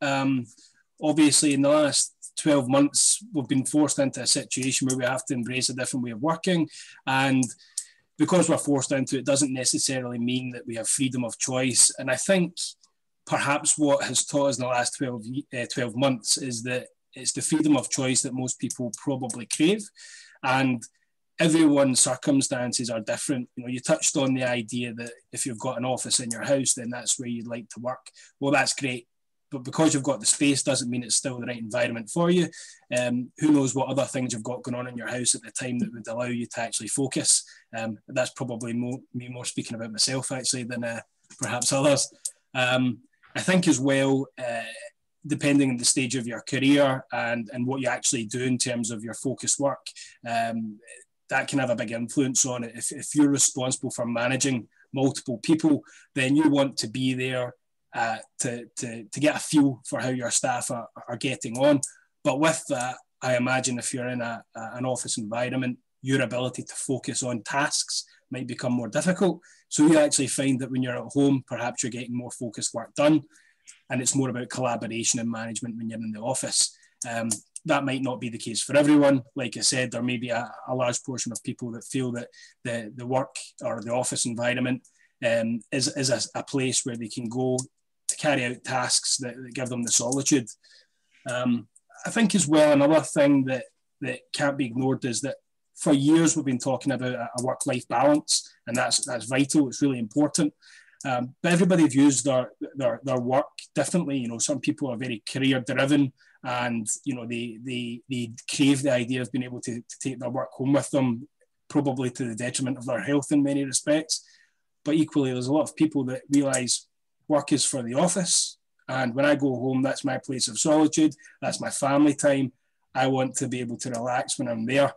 Um, obviously, in the last 12 months, we've been forced into a situation where we have to embrace a different way of working. And because we're forced into it, doesn't necessarily mean that we have freedom of choice. And I think perhaps what has taught us in the last 12, uh, 12 months is that it's the freedom of choice that most people probably crave. And everyone's circumstances are different. You know, you touched on the idea that if you've got an office in your house, then that's where you'd like to work. Well, that's great. But because you've got the space doesn't mean it's still the right environment for you. Um, who knows what other things you've got going on in your house at the time that would allow you to actually focus. Um, that's probably more, me more speaking about myself actually than uh, perhaps others. Um, I think as well, uh, depending on the stage of your career and, and what you actually do in terms of your focus work, um, that can have a big influence on it. If, if you're responsible for managing multiple people, then you want to be there uh, to, to, to get a feel for how your staff are, are getting on. But with that, I imagine if you're in a, an office environment, your ability to focus on tasks might become more difficult. So you actually find that when you're at home, perhaps you're getting more focused work done. And it's more about collaboration and management when you're in the office. Um, that might not be the case for everyone. Like I said, there may be a, a large portion of people that feel that the, the work or the office environment um, is, is a, a, place where they can go carry out tasks that, that give them the solitude. Um, I think as well, another thing that, that can't be ignored is that for years we've been talking about a, work-life balance, and that's that's vital. It's really important. Um, but everybody views their, their their work differently. You know, some people are very career-driven and you know they they they crave the idea of being able to, to take their work home with them probably to the detriment of their health in many respects but equally there's a lot of people that realize work is for the office. And when i go home that's my place of solitude. That's my family time. I want to be able to relax when i'm there.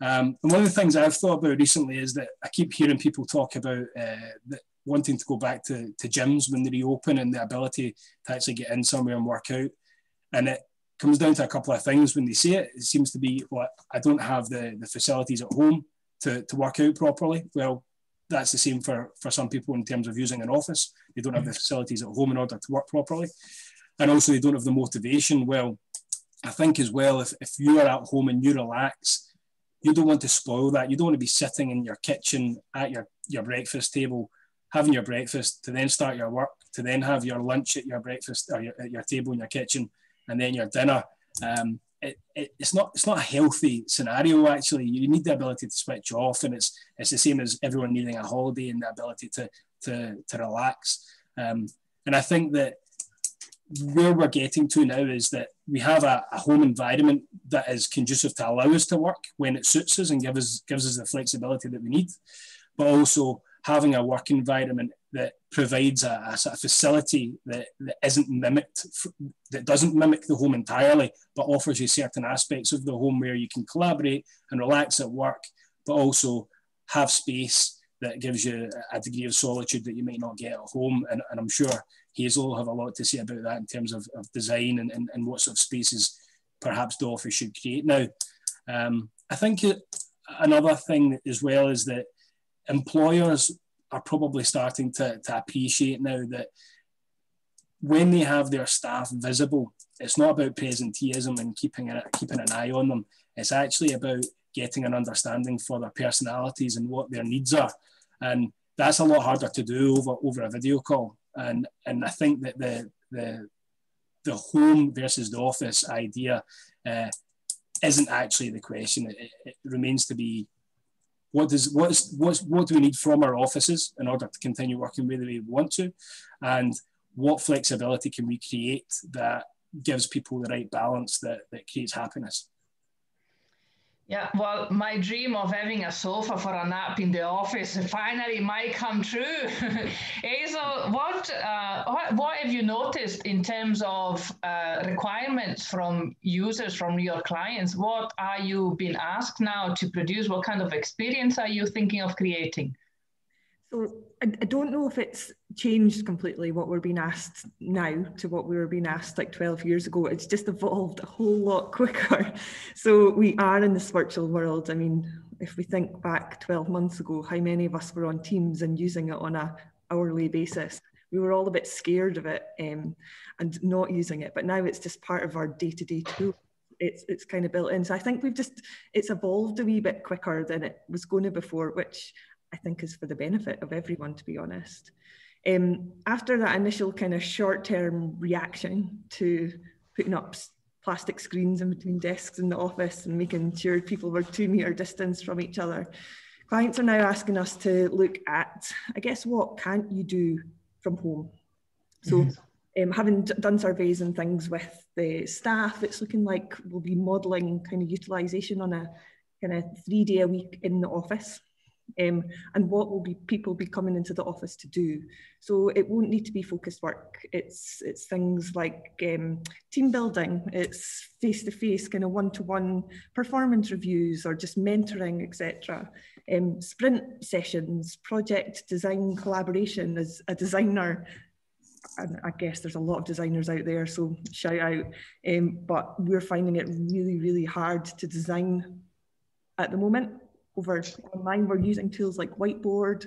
Um, and one of the things i've thought about recently is that i keep hearing people talk about uh, wanting to go back to, to gyms when they reopen and the ability to actually get in somewhere and work out. And it comes down to a couple of things when they say it. It seems to be, well, I don't have the, the facilities at home to, to work out properly. Well, that's the same for, for some people in terms of using an office. They don't have the facilities at home in order to work properly. And also they don't have the motivation. Well, I think as well, if, if you are at home and you relax, you don't want to spoil that. You don't want to be sitting in your kitchen at your, your breakfast table, having your breakfast to then start your work, to then have your lunch at your breakfast or your, at your table in your kitchen and then your dinner. Um, it, it, it's not it's not a healthy scenario actually. You need the ability to switch off, and it's it's the same as everyone needing a holiday and the ability to to to relax. Um, and I think that where we're getting to now is that we have a, a, home environment that is conducive to allow us to work when it suits us and gives us gives us the flexibility that we need, but also having a work environment that provides a, a, sort of facility that, that isn't mimicked, that doesn't mimic the home entirely, but offers you certain aspects of the home where you can collaborate and relax at work, but also have space that gives you a degree of solitude that you might not get at home. And, and I'm sure Hazel will have a lot to say about that in terms of, of design and, and, and what sort of spaces perhaps the office should create now. Um, I think it, another thing as well is that employers are probably starting to, to appreciate now that when they have their staff visible, it's not about presenteeism and keeping a, keeping an eye on them. It's actually about getting an understanding for their personalities and what their needs are, and that's a lot harder to do over over a video call. And and I think that the the the home versus the office idea uh, isn't actually the question. It, it remains to be what does what is what what do we need from our offices in order to continue working the way we want to, and what flexibility can we create that gives people the right balance that that creates happiness. Yeah, well, my dream of having a sofa for a nap in the office finally might come true. Hazel, what, uh, what, what have you noticed in terms of uh, requirements from users, from your clients? What are you being asked now to produce? What kind of experience are you thinking of creating? So I, I, don't know if it's changed completely what we're being asked now to what we were being asked like 12 years ago. It's just evolved a whole lot quicker. So we are in this virtual world. I mean, if we think back 12 months ago, how many of us were on Teams and using it on a hourly basis? we were all a bit scared of it um, and not using it. But now it's just part of our day-to-day tool. It's it's kind of built in. So I think we've just it's evolved a wee bit quicker than it was going to before, which I think is for the benefit of everyone, to be honest. Um, after that initial kind of short-term reaction to putting up plastic screens in between desks in the office and making sure people were two meter distance from each other. Clients are now asking us to look at, I guess, what can't you do from home? So, mm-hmm. um, having done surveys and things with the staff, it's looking like we'll be modelling kind of utilisation on a kind of three day a week in the office um, and what will be people be coming into the office to do. So it won't need to be focused work. It's it's things like um, team building. It's face to face, kind of one to one performance reviews, or just mentoring, etc. Um, sprint sessions, project design collaboration. As a designer, and I guess there's a lot of designers out there, so shout out. Um, but we're finding it really, really hard to design at the moment over online. We're using tools like Whiteboard.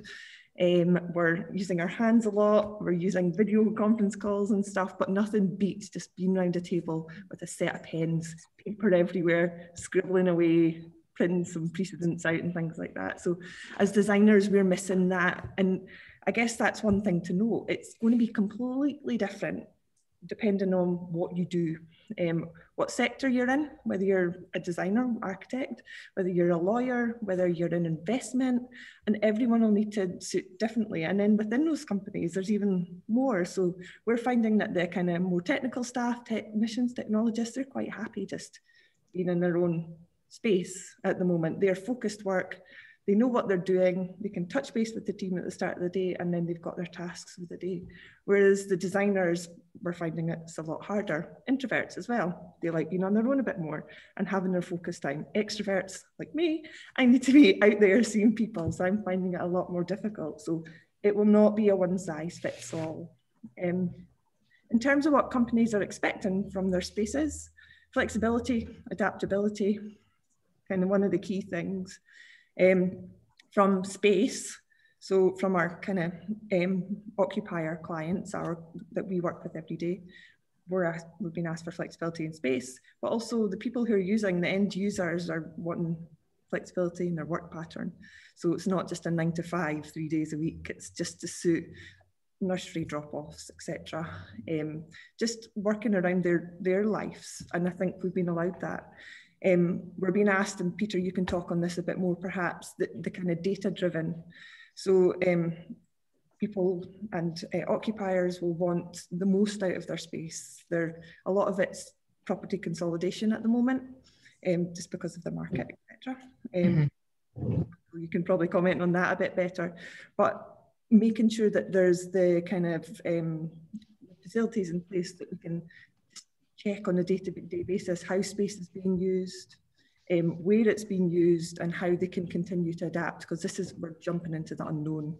Um, we're using our hands a lot. We're using video conference calls and stuff, but nothing beats just being around a table with a set of pens, paper everywhere, scribbling away, printing some precedents out and things like that. So as designers, we're missing that. And I guess that's one thing to note. It's going to be completely different depending on what you do um, what sector you're in, whether you're a designer, architect, whether you're a lawyer, whether you're in investment, and everyone will need to suit differently. And then within those companies, there's even more. So we're finding that the kind of more technical staff, technicians, technologists, they're quite happy just being in their own space at the moment. Their focused work they know what they're doing, they can touch base with the team at the start of the day, and then they've got their tasks of the day. Whereas the designers were finding it's a lot harder. Introverts as well, they like being on their own a bit more and having their focus time. Extroverts, like me, I need to be out there seeing people, so I'm finding it a lot more difficult. So it will not be a one size fits all. Um, in terms of what companies are expecting from their spaces, flexibility, adaptability, kind of one of the key things. Um, from space, so from our kind of um, occupier clients our, that we work with every day, we're asked, we've been asked for flexibility in space, but also the people who are using, the end users are wanting flexibility in their work pattern. So it's not just a nine to five, three days a week, it's just to suit nursery drop-offs, etc. Um, just working around their, their lives. And I think we've been allowed that. Um, we're being asked, and Peter, you can talk on this a bit more perhaps, the, the kind of data driven. So um, people and uh, occupiers will want the most out of their space. There, a lot of it's property consolidation at the moment, um, just because of the market, etc. Um, mm-hmm. You can probably comment on that a bit better, but making sure that there's the kind of um, facilities in place that we can check on a day-to-day basis how space is being used, um, where it's being used and how they can continue to adapt because this is, we're jumping into the unknown.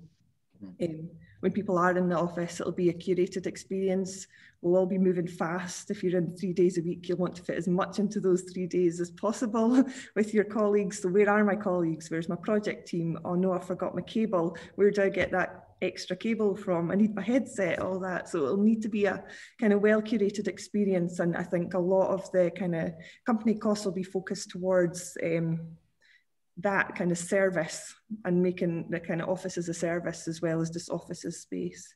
Hmm. Um, when people are in the office, it'll be a curated experience. We'll all be moving fast. If you're in three days a week, you'll want to fit as much into those three days as possible with your colleagues. So where are my colleagues? Where's my project team? Oh no, I forgot my cable. Where do I get that extra cable from. I need my headset, all that. So it'll need to be a kind of well curated experience. And I think a lot of the kind of company costs will be focused towards um, that kind of service and making the kind of office as a service as well as just office as space.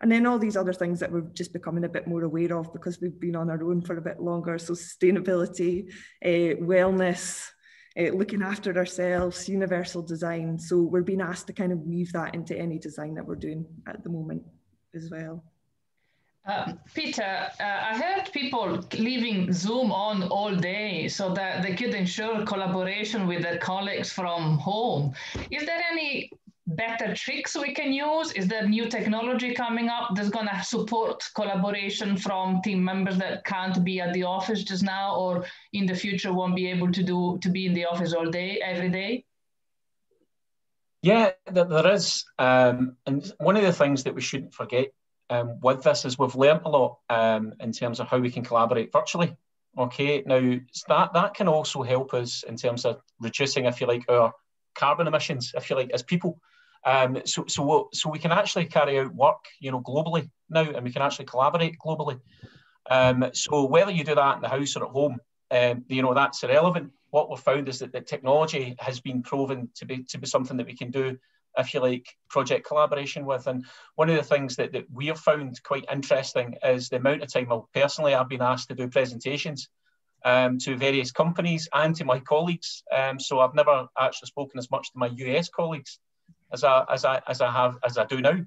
And then all these other things that we're just becoming a bit more aware of because we've been on our own for a bit longer. So sustainability, uh, wellness, uh, looking after ourselves, universal design. So we're being asked to kind of weave that into any design that we're doing at the moment as well. Uh, Peter, uh, I heard people leaving Zoom on all day so that they could ensure collaboration with their colleagues from home. Is there any better tricks we can use? Is there new technology coming up that's going to support collaboration from team members that can't be at the office just now or in the future won't be able to do to be in the office all day, every day? Yeah, there is. Um, and one of the things that we shouldn't forget um, with this is we've learned a lot um, in terms of how we can collaborate virtually. Okay, now that, that can also help us in terms of reducing, if you like, our carbon emissions, if you like, as people. Um, so, so, so we can actually carry out work, you know, globally now, and we can actually collaborate globally. Um, so whether you do that in the house or at home, um, you know, that's irrelevant. What we've found is that the technology has been proven to be to be something that we can do, if you like, project collaboration with. And one of the things that, that we have found quite interesting is the amount of time. Well, personally, I've been asked to do presentations um, to various companies and to my colleagues. Um, so I've never actually spoken as much to my US colleagues as I as I as I have as I do now, um,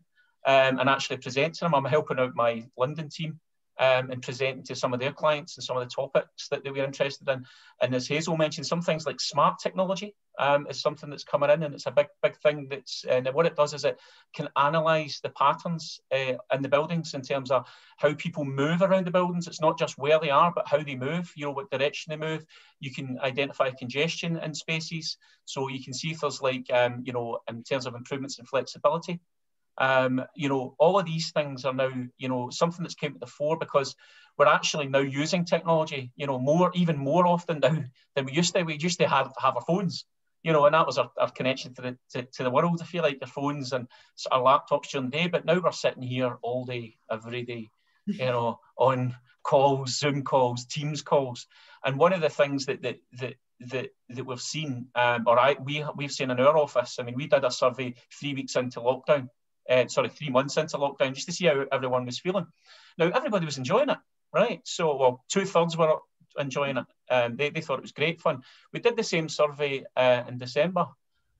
and actually present to them. I'm helping out my London team um, and presenting to some of their clients and some of the topics that they were interested in. And as Hazel mentioned, some things like smart technology um, is something that's coming in, and it's a big, big thing. That's and what it does is it can analyse the patterns uh, in the buildings in terms of how people move around the buildings. It's not just where they are, but how they move. You know what direction they move. You can identify congestion in spaces, so you can see if there's like um, you know in terms of improvements in flexibility. Um, you know, all of these things are now, you know, something that's came to the fore because we're actually now using technology, you know, more, even more often now than we used to. We used to have, have our phones, you know, and that was our, our connection to the, to, to the world, I feel like, our phones and our laptops during the day. But now we're sitting here all day, every day, you know, on calls, Zoom calls, Teams calls. And one of the things that, that, that that that we've seen, um, or I we we've seen in our office. I mean, we did a survey three weeks into lockdown, uh, sorry, three months into lockdown, just to see how everyone was feeling. Now, everybody was enjoying it, right? So, well, two thirds were enjoying it. Um, they, they thought it was great fun. We did the same survey uh, in December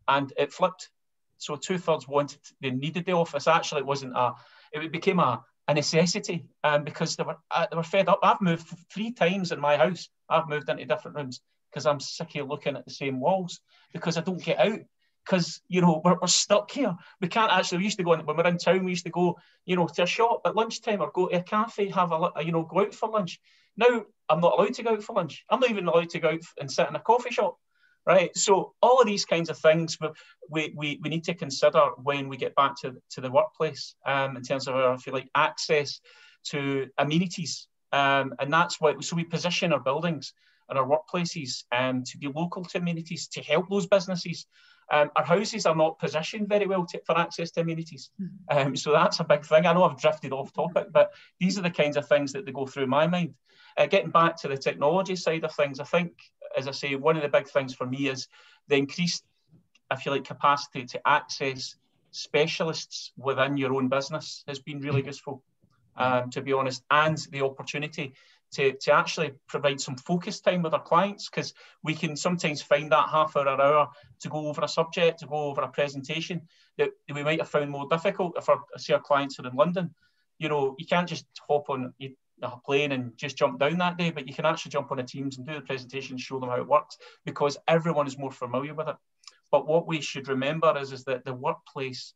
and it flipped. So, two thirds wanted, they needed the office. Actually, it wasn't a, it became a, a necessity um, because they were, uh, they were fed up. I've moved three times in my house, I've moved into different rooms because I'm sick of looking at the same walls because I don't get out because you know we're, we're stuck here. We can't actually. We used to go in, when we're in town. We used to go, you know, to a shop at lunchtime or go to a cafe, have a, you know, go out for lunch. Now I'm not allowed to go out for lunch. I'm not even allowed to go out and sit in a coffee shop, right? So all of these kinds of things we we, we need to consider when we get back to to the workplace um, in terms of our, if you like, access to amenities, um, and that's why. So we position our buildings and our workplaces um, to be local to amenities to help those businesses um, our houses are not positioned very well to, for access to amenities. Hmm. Um, so that's a big thing. I know I've drifted off topic, but these are the kinds of things that they go through my mind. Uh, getting back to the technology side of things, I think, as I say, one of the big things for me is the increased, if you like, capacity to access specialists within your own business has been really hmm. useful, um, to be honest, and the opportunity to, to actually provide some focus time with our clients because we can sometimes find that half hour or hour to go over a subject, to go over a presentation that we might have found more difficult if our, say our clients are in London. You know, you can't just hop on a plane and just jump down that day, but you can actually jump on a Teams and do the presentation, show them how it works because everyone is more familiar with it. But what we should remember is, is that the workplace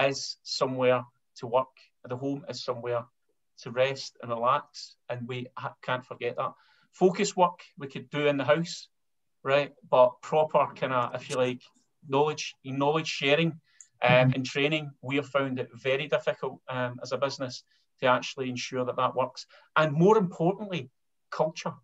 is somewhere to work, the home is somewhere to rest and relax. And we can't forget that. Focus work we could do in the house, right? But proper kind of, if you like, knowledge, knowledge sharing um, and training, we have found it very difficult um, as a business to actually ensure that that works. And more importantly, culture.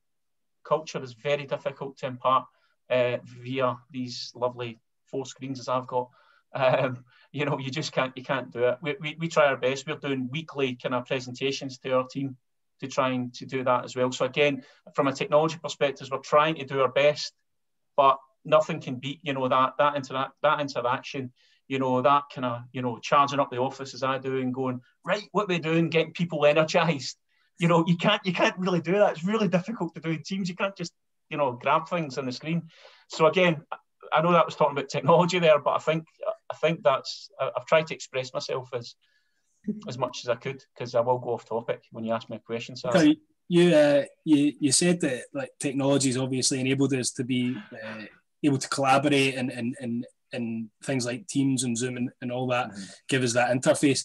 Culture is very difficult to impart uh, via these lovely four screens as I've got. Um, you know, you just can't you can't do it. We, we, we try our best. We're doing weekly kind of presentations to our team to try and to do that as well. So again, from a technology perspective, we're trying to do our best, but nothing can beat you know that that interact that interaction. You know that kind of you know charging up the office as I do and going right, what we're doing, getting people energized. You know, you can't you can't really do that. It's really difficult to do in teams. You can't just you know grab things on the screen. So again, I know that was talking about technology there, but I think I think that's I've tried to express myself as as much as I could because I will go off topic when you ask me a question. So you uh, you you said that like technology has obviously enabled us to be uh, able to collaborate and and and and things like Teams and Zoom and, and all that mm-hmm. give us that interface.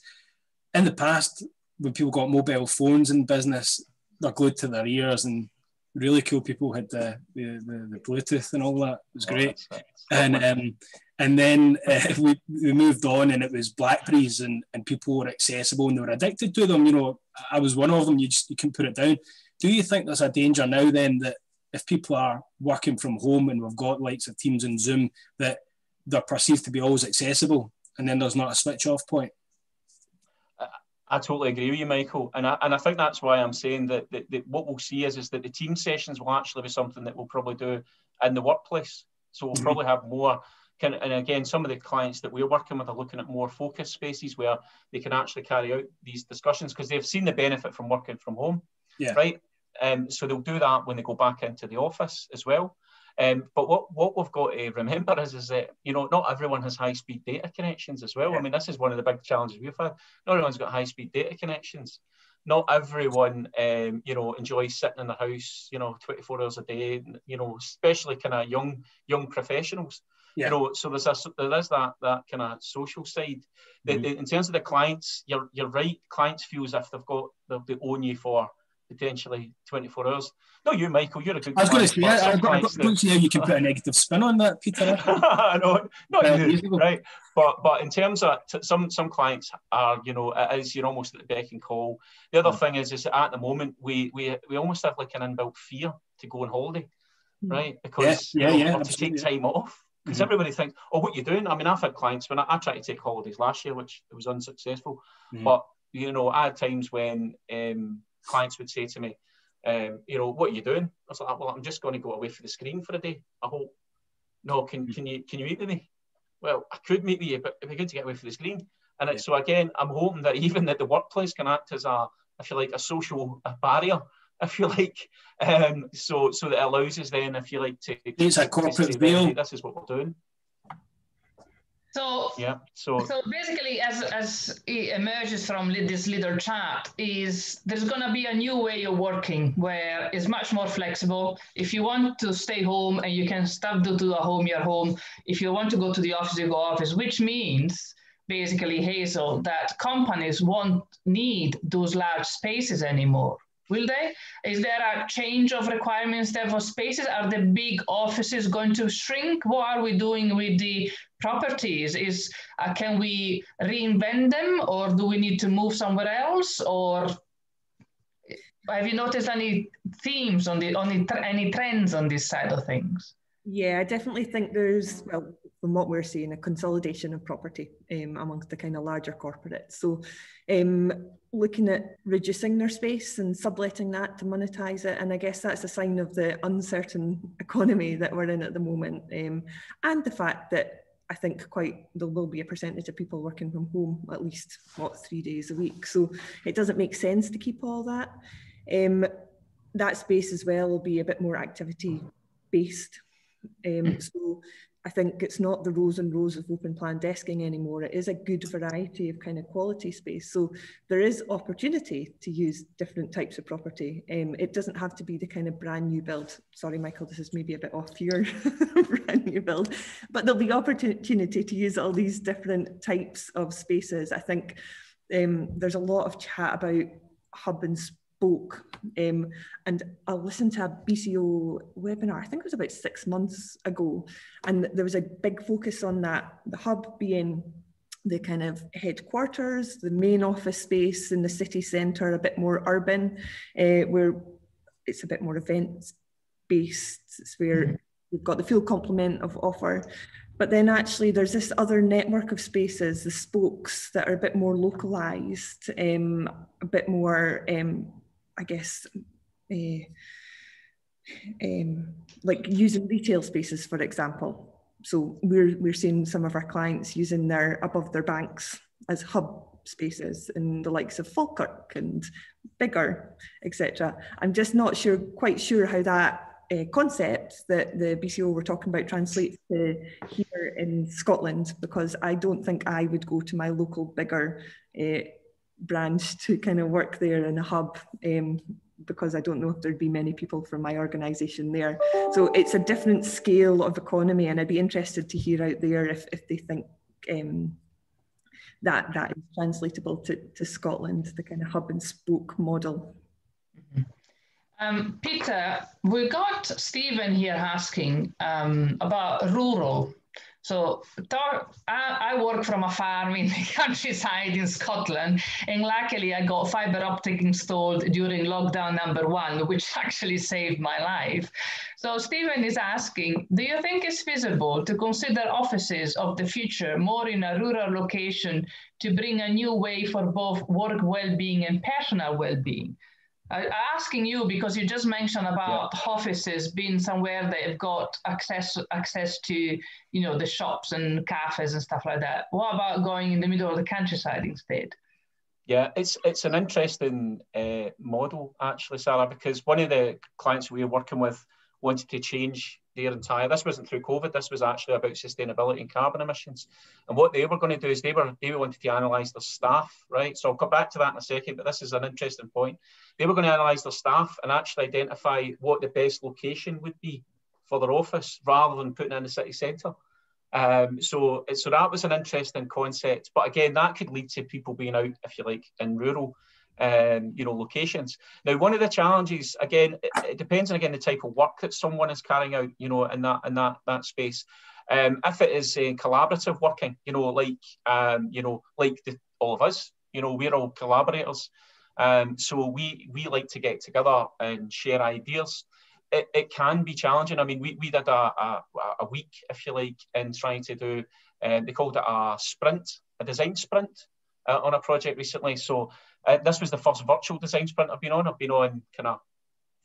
In the past, when people got mobile phones in business, they're glued to their ears and really cool people had the the, the, the Bluetooth and all that. It was oh, great. Oh, and um, and then uh, we, we moved on and it was Blackberries and, and people were accessible and they were addicted to them. You know, I was one of them. You just you can put it down. Do you think there's a danger now then that if people are working from home and we've got likes of Teams and Zoom that they're perceived to be always accessible and then there's not a switch off point. I totally agree with you, Michael, and I, and I think that's why I'm saying that, that, that, what we'll see is is that the team sessions will actually be something that we'll probably do in the workplace. So we'll mm-hmm. probably have more. Can, and again, some of the clients that we're working with are looking at more focused spaces where they can actually carry out these discussions because they've seen the benefit from working from home, yeah. right? Um, so they'll do that when they go back into the office as well. Um, but what, what we've got to remember is, is that, you know, not everyone has high speed data connections as well. Yeah. I mean, this is one of the big challenges we've had. Not everyone's got high speed data connections. Not everyone, um, you know, enjoys sitting in the house, you know, 24 hours a day, you know, especially kind of young, young professionals. Yeah. You know, so there's a, there is that that kind of social side. The, mm-hmm. the, in terms of the clients, you're you're right. Clients feel as if they've got they own you for potentially 24 hours. No, you, Michael, you're a good. I was going to say, I, to see how you can put a negative spin on that, Peter. no, not you, right? But but in terms of t- some some clients are, you know, it is you're almost at the beck and call. The other yeah. thing is, is at the moment we we we almost have like an inbuilt fear to go on holiday, hmm. right? Because yeah, yeah, you know, yeah to take time off because mm-hmm. everybody thinks, oh, what you doing? I mean, I've had clients when I, I tried to take holidays last year, which was unsuccessful. Mm-hmm. But you know, I had times when um, clients would say to me, um, you know, what are you doing? I was like, well, I'm just going to go away for the screen for a day. I hope. No, can can you can you meet with me? Well, I could meet with you, but it'd be good to get away for the screen. And yeah. so again, I'm hoping that even that the workplace can act as a, I feel like a social a barrier. I feel like um, so so that allows us then, if you like, to it's a corporate veil. This is what we're doing. So yeah, so so basically, as as it emerges from this little chat, is there's gonna be a new way of working where it's much more flexible. If you want to stay home and you can stuff do to a home, you're home. If you want to go to the office, you go office, which means basically Hazel that companies won't need those large spaces anymore Will they? Is there a change of requirements there for spaces? Are the big offices going to shrink? What are we doing with the properties? Is uh, can we reinvent them, or do we need to move somewhere else? Or have you noticed any themes on the on the, any trends on this side of things? Yeah, I definitely think there's, well, from what we're seeing, a consolidation of property um, amongst the kind of larger corporates. So, um, looking at reducing their space and subletting that to monetize it. And I guess that's a sign of the uncertain economy that we're in at the moment. Um, and the fact that I think quite there will be a percentage of people working from home at least what three days a week. So it doesn't make sense to keep all that. Um, that space as well will be a bit more activity based um, so I think it's not the rows and rows of open plan desking anymore. It is a good variety of kind of quality space. So there is opportunity to use different types of property. Um, it doesn't have to be the kind of brand new build. Sorry, Michael, this is maybe a bit off your brand new build, but there'll be opportunity to use all these different types of spaces. I think um, there's a lot of chat about hub and spoke. Um, and I listened to a BCO webinar, I think it was about six months ago, and there was a big focus on that, the hub being the kind of headquarters, the main office space in the city centre, a bit more urban, uh, where it's a bit more events based. It's where mm-hmm. we've got the full complement of offer. But then actually there's this other network of spaces, the spokes that are a bit more localized, um, a bit more um, I guess, uh, um, like using retail spaces, for example. So we're we're seeing some of our clients using their above their banks as hub spaces in the likes of Falkirk and Biggar, etc. I'm just not sure, quite sure how that uh, concept that the BCO were talking about translates to here in Scotland because I don't think I would go to my local Biggar uh, branch to kind of work there in a hub um, because I don't know if there'd be many people from my organisation there. So it's a different scale of economy, and I'd be interested to hear out there if, if they think um, that that is translatable to, to Scotland, the kind of hub and spoke model. Mm-hmm. Um, Peter, we got Stephen here asking um, about rural So I, work from a farm in the countryside in Scotland, and luckily I got fiber optic installed during lockdown number one, which actually saved my life. So Stephen is asking, do you think it's feasible to consider offices of the future more in a rural location to bring a new way for both work well-being and personal well-being? I, asking you because you just mentioned about yeah. offices being somewhere they've got access access to you know the shops and cafes and stuff like that. What about going in the middle of the countryside instead? Yeah, it's it's an interesting uh, model actually, Sarah, because one of the clients we were working with wanted to change their entire. This wasn't through COVID. This was actually about sustainability and carbon emissions. And what they were going to do is they were they wanted to analyse their staff, right? So I'll come back to that in a second. But this is an interesting point. They were going to analyse their staff and actually identify what the best location would be for their office, rather than putting in the city centre. Um, so so that was an interesting concept. But again, that could lead to people being out, if you like, in rural um, you know, locations. Now, one of the challenges, again, it, depends on again the type of work that someone is carrying out, you know, in that in that that space. Um, if it is uh, collaborative working, you know, like um, you know, like the, all of us, you know, we're all collaborators. Um, so we we like to get together and share ideas. It, it can be challenging. I mean, we, we did a, a, a week, if you like, in trying to do, uh, they called it a sprint, a design sprint uh, on a project recently. So uh, this was the first virtual design sprint I've been on. I've been on kind of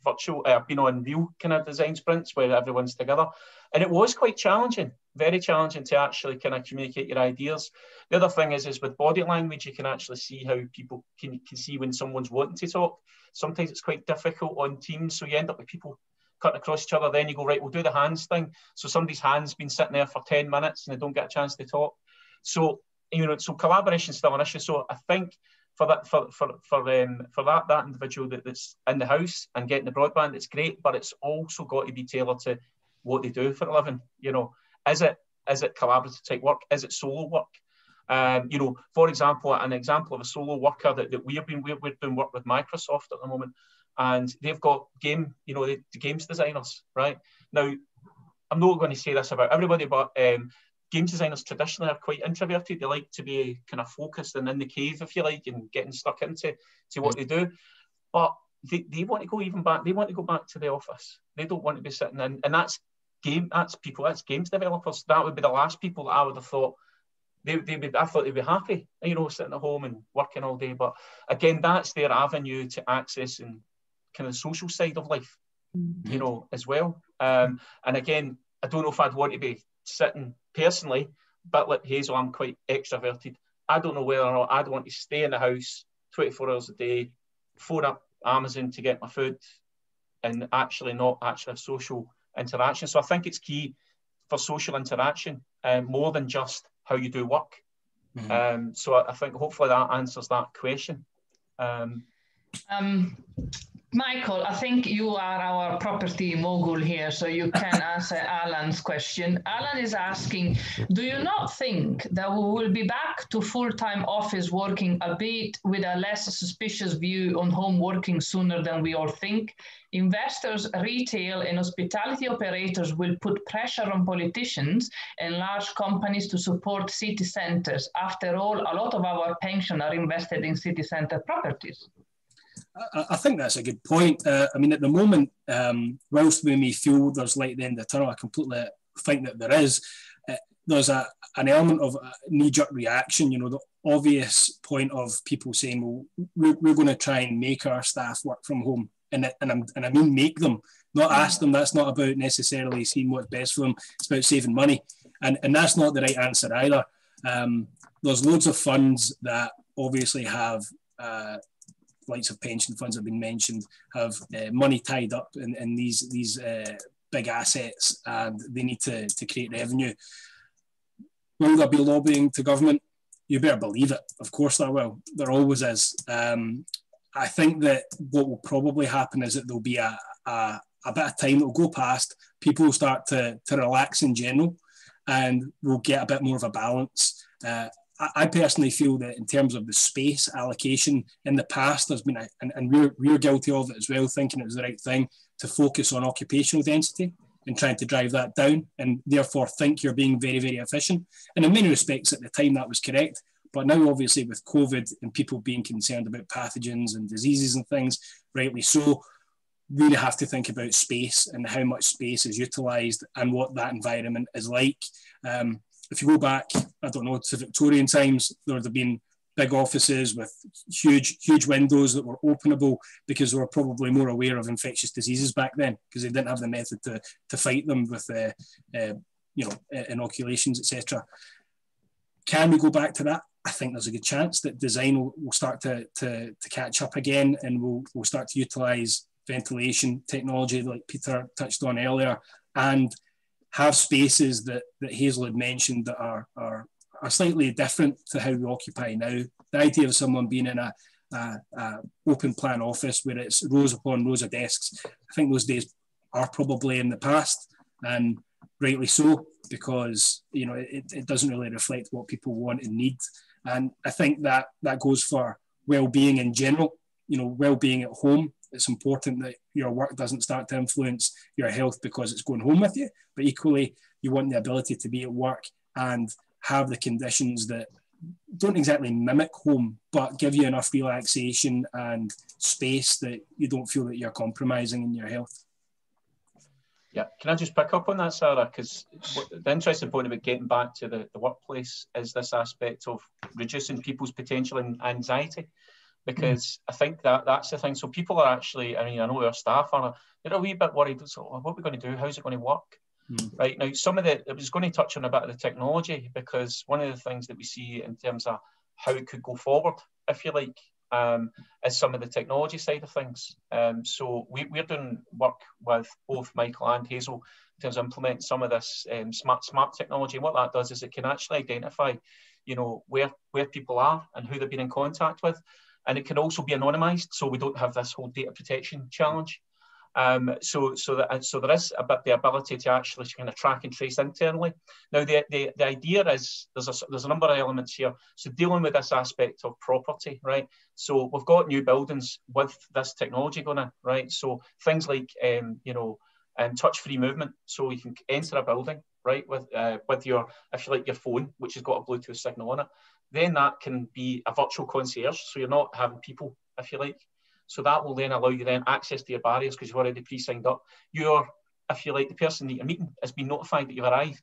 virtual, uh, I've been on real kind of design sprints where everyone's together. And it was quite challenging, very challenging to actually kind of communicate your ideas. The other thing is, is with body language, you can actually see how people can, can see when someone's wanting to talk. Sometimes it's quite difficult on teams. So you end up with people cutting across each other. Then you go, right, we'll do the hands thing. So somebody's hand's been sitting there for 10 minutes and they don't get a chance to talk. So, you know, so collaboration is still an issue. So I think for that for for for um, for that that individual that, that's in the house and getting the broadband, it's great, but it's also got to be tailored to what they do for a living. You know, is it is it collaborative type work? Is it solo work? Um, you know, for example, an example of a solo worker that, that we've been we've, we've been working with Microsoft at the moment, and they've got game, you know, the, the games designers, right? Now, I'm not going to say this about everybody, but um, games designers traditionally are quite introverted. They like to be kind of focused and in the cave, if you like, and getting stuck into to what they do. But they, they want to go even back. They want to go back to the office. They don't want to be sitting in, and that's game. That's people. That's games developers. That would be the last people that I would have thought. They, they would, I thought they'd be happy, you know, sitting at home and working all day. But again, that's their avenue to access and kind of the social side of life, mm-hmm. you know, as well. Um, and again, I don't know if I'd want to be sitting personally, but like Hazel, I'm quite extroverted. I don't know whether or not I'd want to stay in the house 24 hours a day, phone up Amazon to get my food, and actually not actually have social interaction. So I think it's key for social interaction um, more than just how you do work. Mm-hmm. Um, so I, I, think hopefully that answers that question. Um, um Michael, I think you are our property mogul here, so you can answer Alan's question. Alan is asking, do you not think that we will be back to full-time office working, a bit with a less suspicious view on home working sooner than we all think? Investors, retail, and hospitality operators will put pressure on politicians and large companies to support city centers. After all, a lot of our pension are invested in city center properties. I, think that's a good point. Uh, I mean, at the moment, um, whilst we may feel there's light at the end of the tunnel, I completely think that there is. Uh, there's a, an element of knee-jerk reaction. You know, the obvious point of people saying, "Well, we're, we're going to try and make our staff work from home," and and, I'm, and I mean make them, not ask them. That's not about necessarily seeing what's best for them. It's about saving money, and and that's not the right answer either. Um, there's loads of funds that obviously have uh, likes of pension funds have been mentioned, have uh, money tied up in, in these these uh, big assets, and they need to, to create revenue. Will there be lobbying to government? You better believe it. Of course there will. There always is. Um, I think that what will probably happen is that there'll be a, a, a bit of time that will go past. People will start to, to relax in general, and we'll get a bit more of a balance. Uh, I personally feel that in terms of the space allocation in the past, there's been, a, and, and we're, we're guilty of it as well, thinking it was the right thing to focus on occupational density. and trying to drive that down and therefore think you're being very, very efficient. And in many respects, at the time, that was correct. But now, obviously, with COVID and people being concerned about pathogens and diseases and things, rightly so, really have to think about space and how much space is utilised and what that environment is like. Um, if you go back, I don't know, to Victorian times, there would have been big offices with huge, huge windows that were openable because they were probably more aware of infectious diseases back then because they didn't have the method to, to fight them with, uh, uh, you know, inoculations, etc. Can we go back to that? I think there's a good chance that design will, will start to, to, to, catch up again and we'll, we'll start to utilize ventilation technology like Peter touched on earlier and have spaces that, that Hazel had mentioned that are, are are slightly different to how we occupy now. The idea of someone being in a, a, a, open plan office where it's rows upon rows of desks, I think those days are probably in the past, and rightly so because you know it, it doesn't really reflect what people want and need. And I think that that goes for well-being in general. You know, well-being at home. It's important that your work doesn't start to influence your health because it's going home with you. But equally, you want the ability to be at work and have the conditions that don't exactly mimic home, but give you enough relaxation and space that you don't feel that you're compromising in your health. Yeah, can I just pick up on that, Sarah? Because the interesting point about getting back to the, the workplace is this aspect of reducing people's potential anxiety. Because mm. I think that that's the thing. So people are actually, I mean, I know our staff are, they're a wee bit worried. So, what are we going to do? How's it going to work? Mm. Right now, some of the, I was going to touch on a bit of the technology because one of the things that we see in terms of how it could go forward, if you like, um, is some of the technology side of things. Um, so we, we're doing work with both Michael and Hazel in terms of implementing some of this um, smart smart technology. And what that does is it can actually identify, you know, where where people are and who they've been in contact with, and it can also be anonymized, so we don't have this whole data protection challenge. Um, so, so that so there is a bit the ability to actually kind of track and trace internally. Now, the, the, the idea is there's a there's a number of elements here. So, dealing with this aspect of property, right? So, we've got new buildings with this technology going in, right? So, things like um, you know, um, touch-free movement. So, you can enter a building, right, with uh, with your if you like your phone, which has got a Bluetooth signal on it. Then that can be a virtual concierge. So, you're not having people, if you like, so that will then allow you then access to your barriers because you've already pre-signed up. You're, if you like, the person that you're meeting has been notified that you've arrived.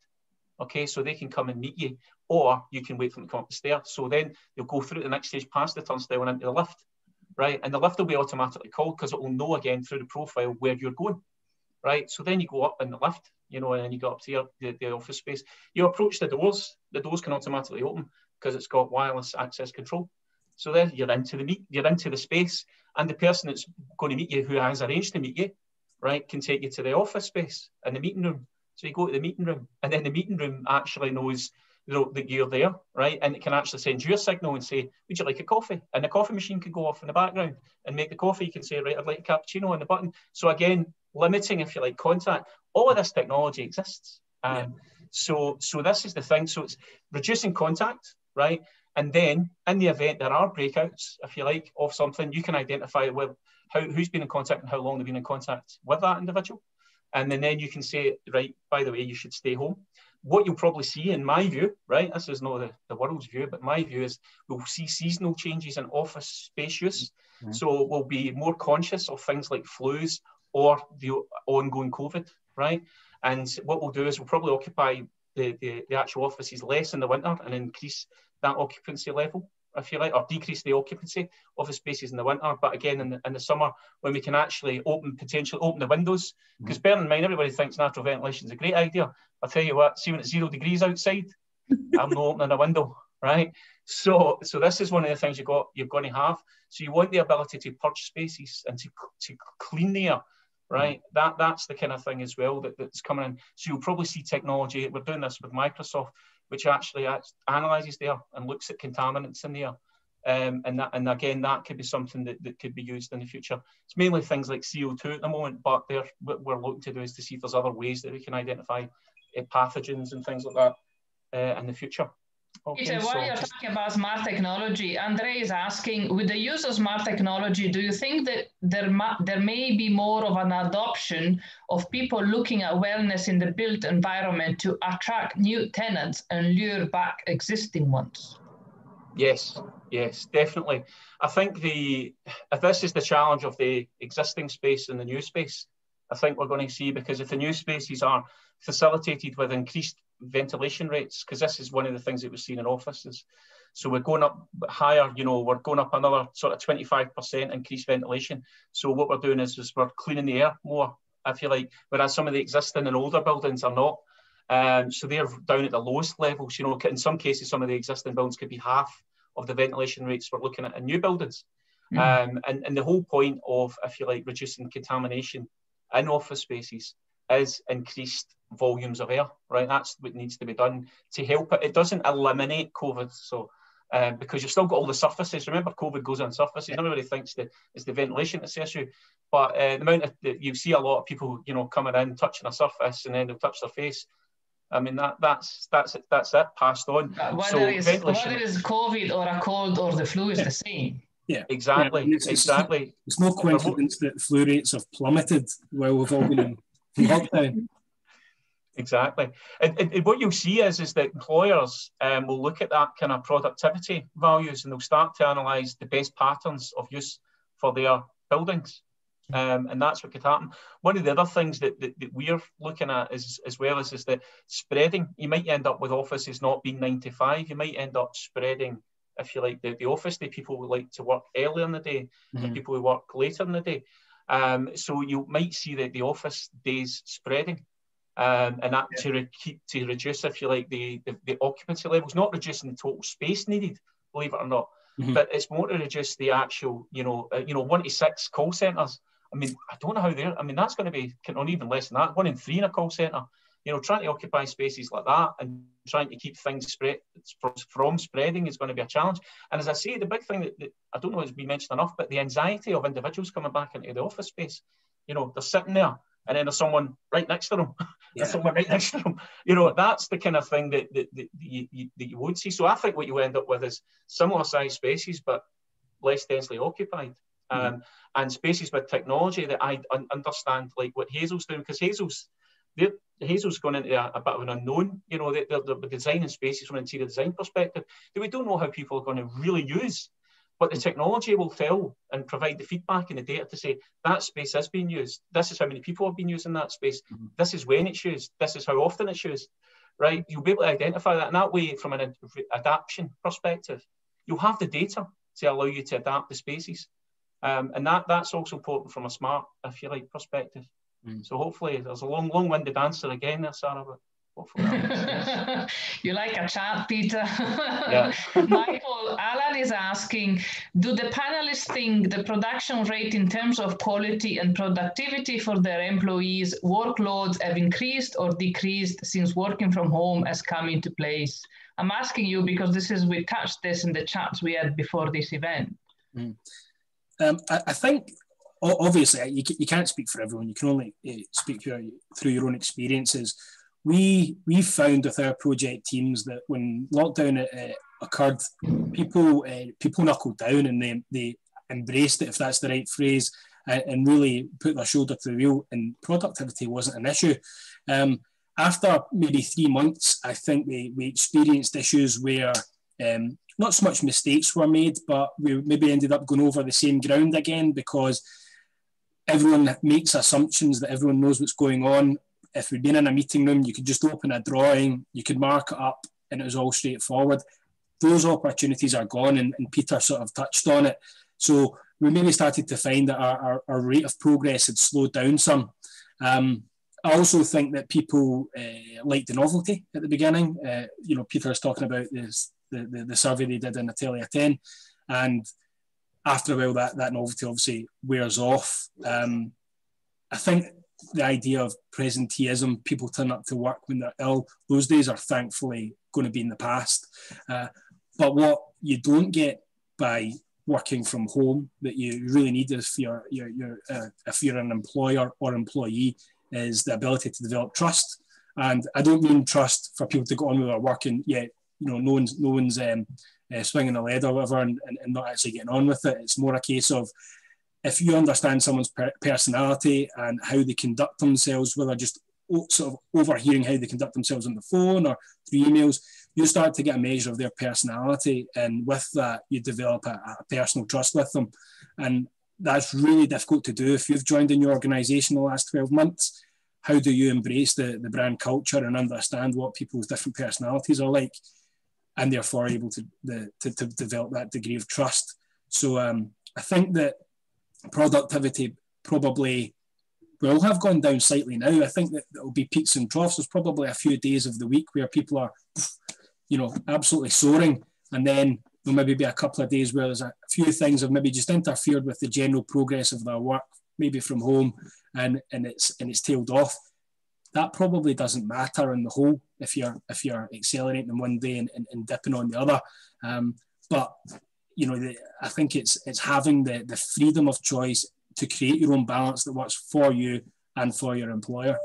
Okay, so they can come and meet you, or you can wait for them to come up the stairs. So then you'll go through the next stage past the turnstile and into the lift, right? And the lift will be automatically called because it will know again through the profile where you're going, right? So then you go up in the lift, you know, and then you go up to your, the, the office space. You approach the doors, the doors can automatically open because it's got wireless access control. So then you're into the meet, you're into the space, and the person that's going to meet you, who has arranged to meet you, right, can take you to the office space and the meeting room. So you go to the meeting room, and then the meeting room actually knows you know, that you're there, right? And it can actually send you a signal and say, "Would you like a coffee?" And the coffee machine can go off in the background and make the coffee. You can say, "Right, I'd like a cappuccino," on the button. So again, limiting, if you like, contact. All of this technology exists. Um, yeah. So, so this is the thing. So it's reducing contact, right? And then, in the event there are breakouts, if you like, of something, you can identify with how, who's been in contact and how long they've been in contact with that individual. And then, then you can say, right, by the way, you should stay home. What you'll probably see, in my view, right, this is not the, the world's view, but my view is we'll see seasonal changes in office space use. Mm-hmm. So we'll be more conscious of things like flus or the ongoing COVID, right? And what we'll do is we'll probably occupy the, the, the actual offices less in the winter and increase that occupancy level, if you like, or decrease the occupancy of the spaces in the winter. But again, in the, in the summer, when we can actually open potentially open the windows, because mm-hmm. bear in mind, everybody thinks natural ventilation is a great idea. I tell you what, see when it's zero degrees outside, I'm not opening a window, right? So, so this is one of the things you got you're going to have. So you want the ability to purge spaces and to, to clean the air right? Mm. That that's the kind of thing as well that, that's coming in. So you'll probably see technology. We're doing this with Microsoft which actually analyzes the air and looks at contaminants in the air. Um, and that, and again, that could be something that, that could be used in the future. It's mainly things like CO2 at the moment, but what we're looking to do is to see if there's other ways that we can identify uh, pathogens and things like that uh, in the future. Okay, Peter, while so you're talking about smart technology, Andre is asking, with the use of smart technology, do you think that there, there may be more of an adoption of people looking at wellness in the built environment to attract new tenants and lure back existing ones? Yes, yes, definitely. I think the if this is the challenge of the existing space and the new space, I think we're going to see because if the new spaces are facilitated with increased ventilation rates, because this is one of the things that we've seen in offices. So we're going up higher, you know, we're going up another sort of 25% increased ventilation. So what we're doing is, is we're cleaning the air more, I feel like, whereas some of the existing and older buildings are not. Um, so they're down at the lowest levels. You know, in some cases, some of the existing buildings could be half of the ventilation rates we're looking at in new buildings. Mm. Um, and, and the whole point of, I feel like, reducing contamination in office spaces is increased volumes of air, right? That's what needs to be done to help it. It doesn't eliminate COVID. So, um, because you've still got all the surfaces. Remember, COVID goes on surfaces. Everybody thinks that it's the ventilation that's the issue. But uh, the amount of, you see a lot of people, you know, coming in, touching a surface, and then they'll touch their face. I mean that that's that's it, that's it passed on. Uh, whether, so it's, whether it's COVID or a cold or the flu is yeah. the same. Yeah, exactly, yeah, it's, exactly. It's, no coincidence that flu rates have plummeted while we've all been in lockdown. Exactly, and, and, and, what you'll see is is that employers um, will look at that kind of productivity values and they'll start to analyse the best patterns of use for their buildings. Um, and that's what could happen. One of the other things that, that, that, we're looking at is as well is, is that spreading. You might end up with offices not being 95. You might end up spreading, if you like, the, the office day people who like to work early in the day, mm-hmm. the people who work later in the day. Um, so you might see that the office days spreading. Um, and that yeah. to re- keep to reduce, if you like, the, the, the occupancy levels, not reducing the total space needed, believe it or not, mm-hmm. but it's more to reduce the actual, you know, uh, you know, one to six call centres I mean, I don't know how they're. I mean, that's going to be on even less than that. One in three in a call centre. You know, trying to occupy spaces like that and trying to keep things spread from spreading is going to be a challenge. And as I say, the big thing that, that I don't know has been mentioned enough, but the anxiety of individuals coming back into the office space. You know, they're sitting there and then there's someone right next to them. Yeah. there's someone right next to them. You know, that's the kind of thing that, that, that, you, that you would see. So I think what you end up with is similar size spaces, but less densely occupied. Mm-hmm. um, and spaces with technology that I un- understand, like what Hazel's doing, because Hazel's Hazel's gone into a, a, bit of an unknown. You know, they're, they're designing spaces from an interior design perspective that we don't know how people are going to really use. But the technology will tell and provide the feedback and the data to say that space is being used. This is how many people have been using that space. Mm-hmm. This is when it's used. This is how often it's used. Right? You'll be able to identify that. And that way, from an ad- adaptation perspective, you'll have the data to allow you to adapt the spaces. Um, and that that's also important from a smart, if you like, perspective. Mm. So hopefully there's a long, long-winded answer again there, Sarah, but hopefully You like a chat, Peter. Michael, Alan is asking, do the panelists think the production rate in terms of quality and productivity for their employees' workloads have increased or decreased since working from home has come into place? I'm asking you because this is, we touched this in the chats we had before this event. Mm. Um, I, I, think obviously you, you can't speak for everyone. You can only uh, speak your, through your own experiences. We we found with our project teams that when lockdown uh, occurred, people uh, people knuckled down and they they embraced it, if that's the right phrase, and, and really put their shoulder to the wheel. And productivity wasn't an issue. Um, after maybe three months, I think we, we experienced issues where um, not so much mistakes were made, but we maybe ended up going over the same ground again because everyone makes assumptions that everyone knows what's going on. If we'd been in a meeting room, you could just open a drawing, you could mark it up, and it was all straightforward. Those opportunities are gone, and, and Peter sort of touched on it. So we maybe started to find that our, our, our rate of progress had slowed down some. Um, I also think that people uh, liked the novelty at the beginning. Uh, you know, Peter was talking about this the, the, the survey they did in Atelier 10. And after a while, that, that novelty obviously wears off. Um, I think the idea of presenteeism, people turn up to work when they're ill, those days are thankfully going to be in the past. Uh, but what you don't get by working from home that you really need if you're, you're, you're uh, if you're an employer or employee is the ability to develop trust. And I don't mean trust for people to go on with their work and yet you know, no one's no one's um, uh, swinging a lead or whatever, and, and, and, not actually getting on with it. It's more a case of if you understand someone's per- personality and how they conduct themselves, whether just sort of overhearing how they conduct themselves on the phone or through emails, you start to get a measure of their personality, and with that, you develop a, a personal trust with them, and that's really difficult to do if you've joined in your organisation the last 12 months. How do you embrace the, the brand culture and understand what people's different personalities are like, and therefore able to, the, to, to develop that degree of trust? So um, I think that productivity probably will have gone down slightly now. I think that there will be peaks and troughs. There's probably a few days of the week where people are, you know, absolutely soaring, and then there'll maybe be a couple of days where there's a few things have maybe just interfered with the general progress of their work, maybe from home, and and it's and it's tailed off. That probably doesn't matter in the whole if you're if you're accelerating one day and, and, and dipping on the other. Um, but you know, the, I think it's it's having the the freedom of choice to create your own balance that works for you and for your employer.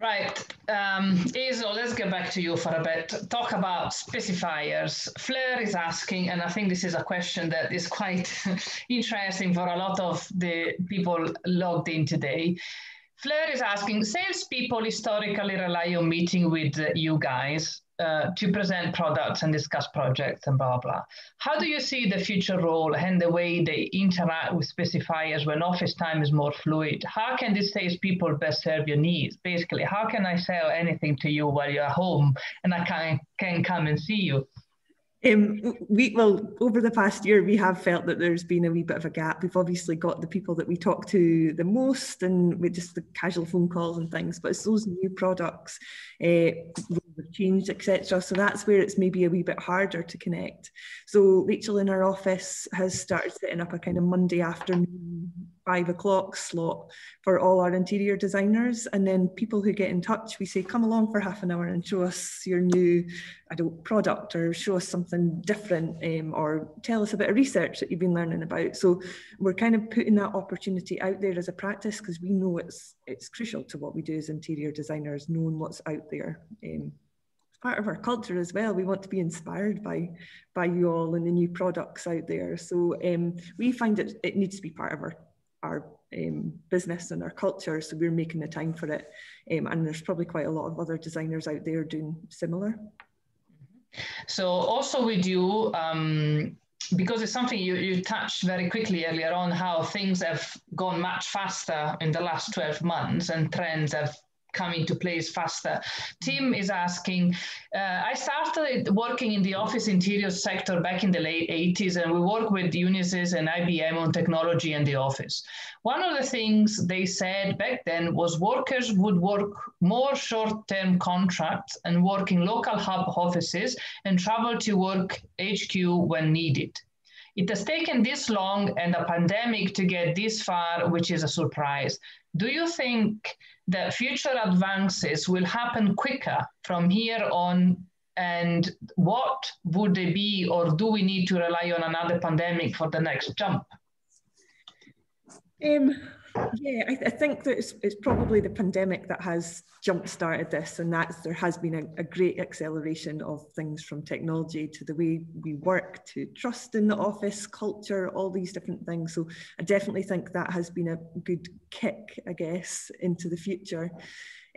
Right. Um, let's get back to you for a bit. Talk about specifiers. Fleur is asking, and I think this is a question that is quite interesting for a lot of the people logged in today. Fleur is asking, salespeople historically rely on meeting with you guys uh, to present products and discuss projects and blah blah. How do you see the future role and the way they interact with specifiers when office time is more fluid? How can these salespeople best serve your needs? Basically, how can I sell anything to you while you're home and I can can come and see you? Um, we well over the past year we have felt that there's been a wee bit of a gap. We've obviously got the people that we talk to the most, and with just the casual phone calls and things. But it's those new products, uh, changed, etc. So that's where it's maybe a wee bit harder to connect. So Rachel in our office has started setting up a kind of Monday afternoon five o'clock slot for all our interior designers. And then people who get in touch, we say, come along for half an hour and show us your new I don't, product or show us something different um, or tell us a bit of research that you've been learning about. So we're kind of putting that opportunity out there as a practice because we know it's it's crucial to what we do as interior designers, knowing what's out there. Um, part of our culture as well. We want to be inspired by by you all and the new products out there. So um, we find it it needs to be part of our our um, business and our culture. So we're making the time for it. Um, and there's probably quite a lot of other designers out there doing similar. So also with you, um, because it's something you, you touched very quickly earlier on, how things have gone much faster in the last 12 months and trends have come into place faster. Tim is asking, uh, I started working in the office interior sector back in the late 80s, and we work with Unisys and IBM on technology in the office. One of the things they said back then was workers would work more short-term contracts and work in local hub offices and travel to work HQ when needed. It has taken this long and a pandemic to get this far, which is a surprise. Do you think that future advances will happen quicker from here on and what would they be or do we need to rely on another pandemic for the next jump um, yeah, I, I, think that it's, it's, probably the pandemic that has jump started this, and that's there has been a, a, great acceleration of things from technology to the way we work to trust in the office culture, all these different things. So I definitely think that has been a good kick, I guess, into the future.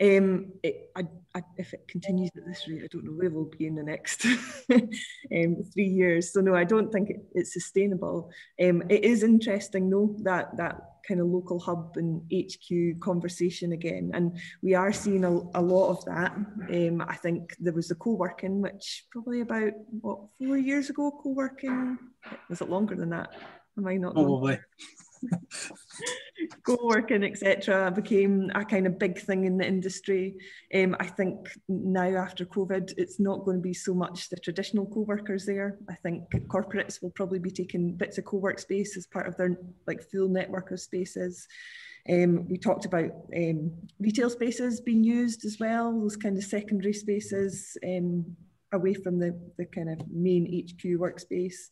Um, it, I, I, if it continues at this rate, I don't know where we'll be in the next um, three years. So no, I don't think it, it's sustainable. Um, it is interesting though that that kind of local hub and HQ conversation again, and we are seeing a, a lot of that. Um, I think there was the co-working, which probably about what four years ago, co-working was it longer than that? Am I not? Probably. co-working etc became a kind of big thing in the industry. Um, i think now after covid it's not going to be so much the traditional co-workers there. I think corporates will probably be taking bits of co-work space as part of their like full network of spaces. Um, we talked about um, retail spaces being used as well those kind of secondary spaces um, away from the, the kind of main hq workspace.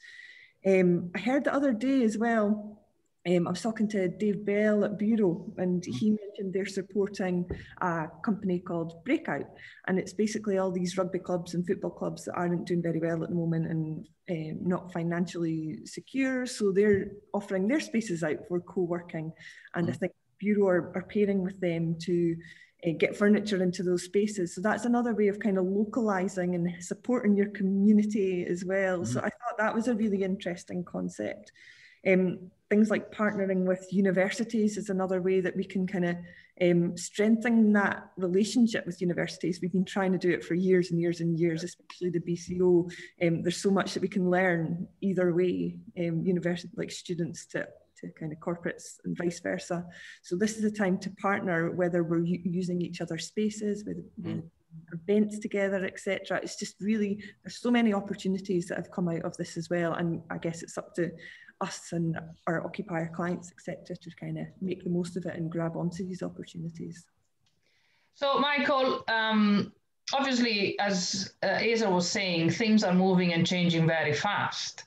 Um, i heard the other day as well um, I was talking to Dave Bell at Bureau, and he mentioned they're supporting a company called Breakout. And it's basically all these rugby clubs and football clubs that aren't doing very well at the moment and um, not financially secure. So they're offering their spaces out for co working. And I mm. think Bureau are, are pairing with them to uh, get furniture into those spaces. So that's another way of kind of localizing and supporting your community as well. Mm-hmm. So I thought that was a really interesting concept. Um, things like partnering with universities is another way that we can kind of um, strengthen that relationship with universities. We've been trying to do it for years and years and years, especially the BCO. Um, there's so much that we can learn either way, um, university like students to to kind of corporates and vice versa. So this is a time to partner, whether we're using each other's spaces, with mm. events together, etc. It's just really there's so many opportunities that have come out of this as well, and I guess it's up to us and our occupier clients, etc., to kind of make the most of it and grab onto these opportunities. So, Michael, um, obviously, as uh, Asa was saying, things are moving and changing very fast.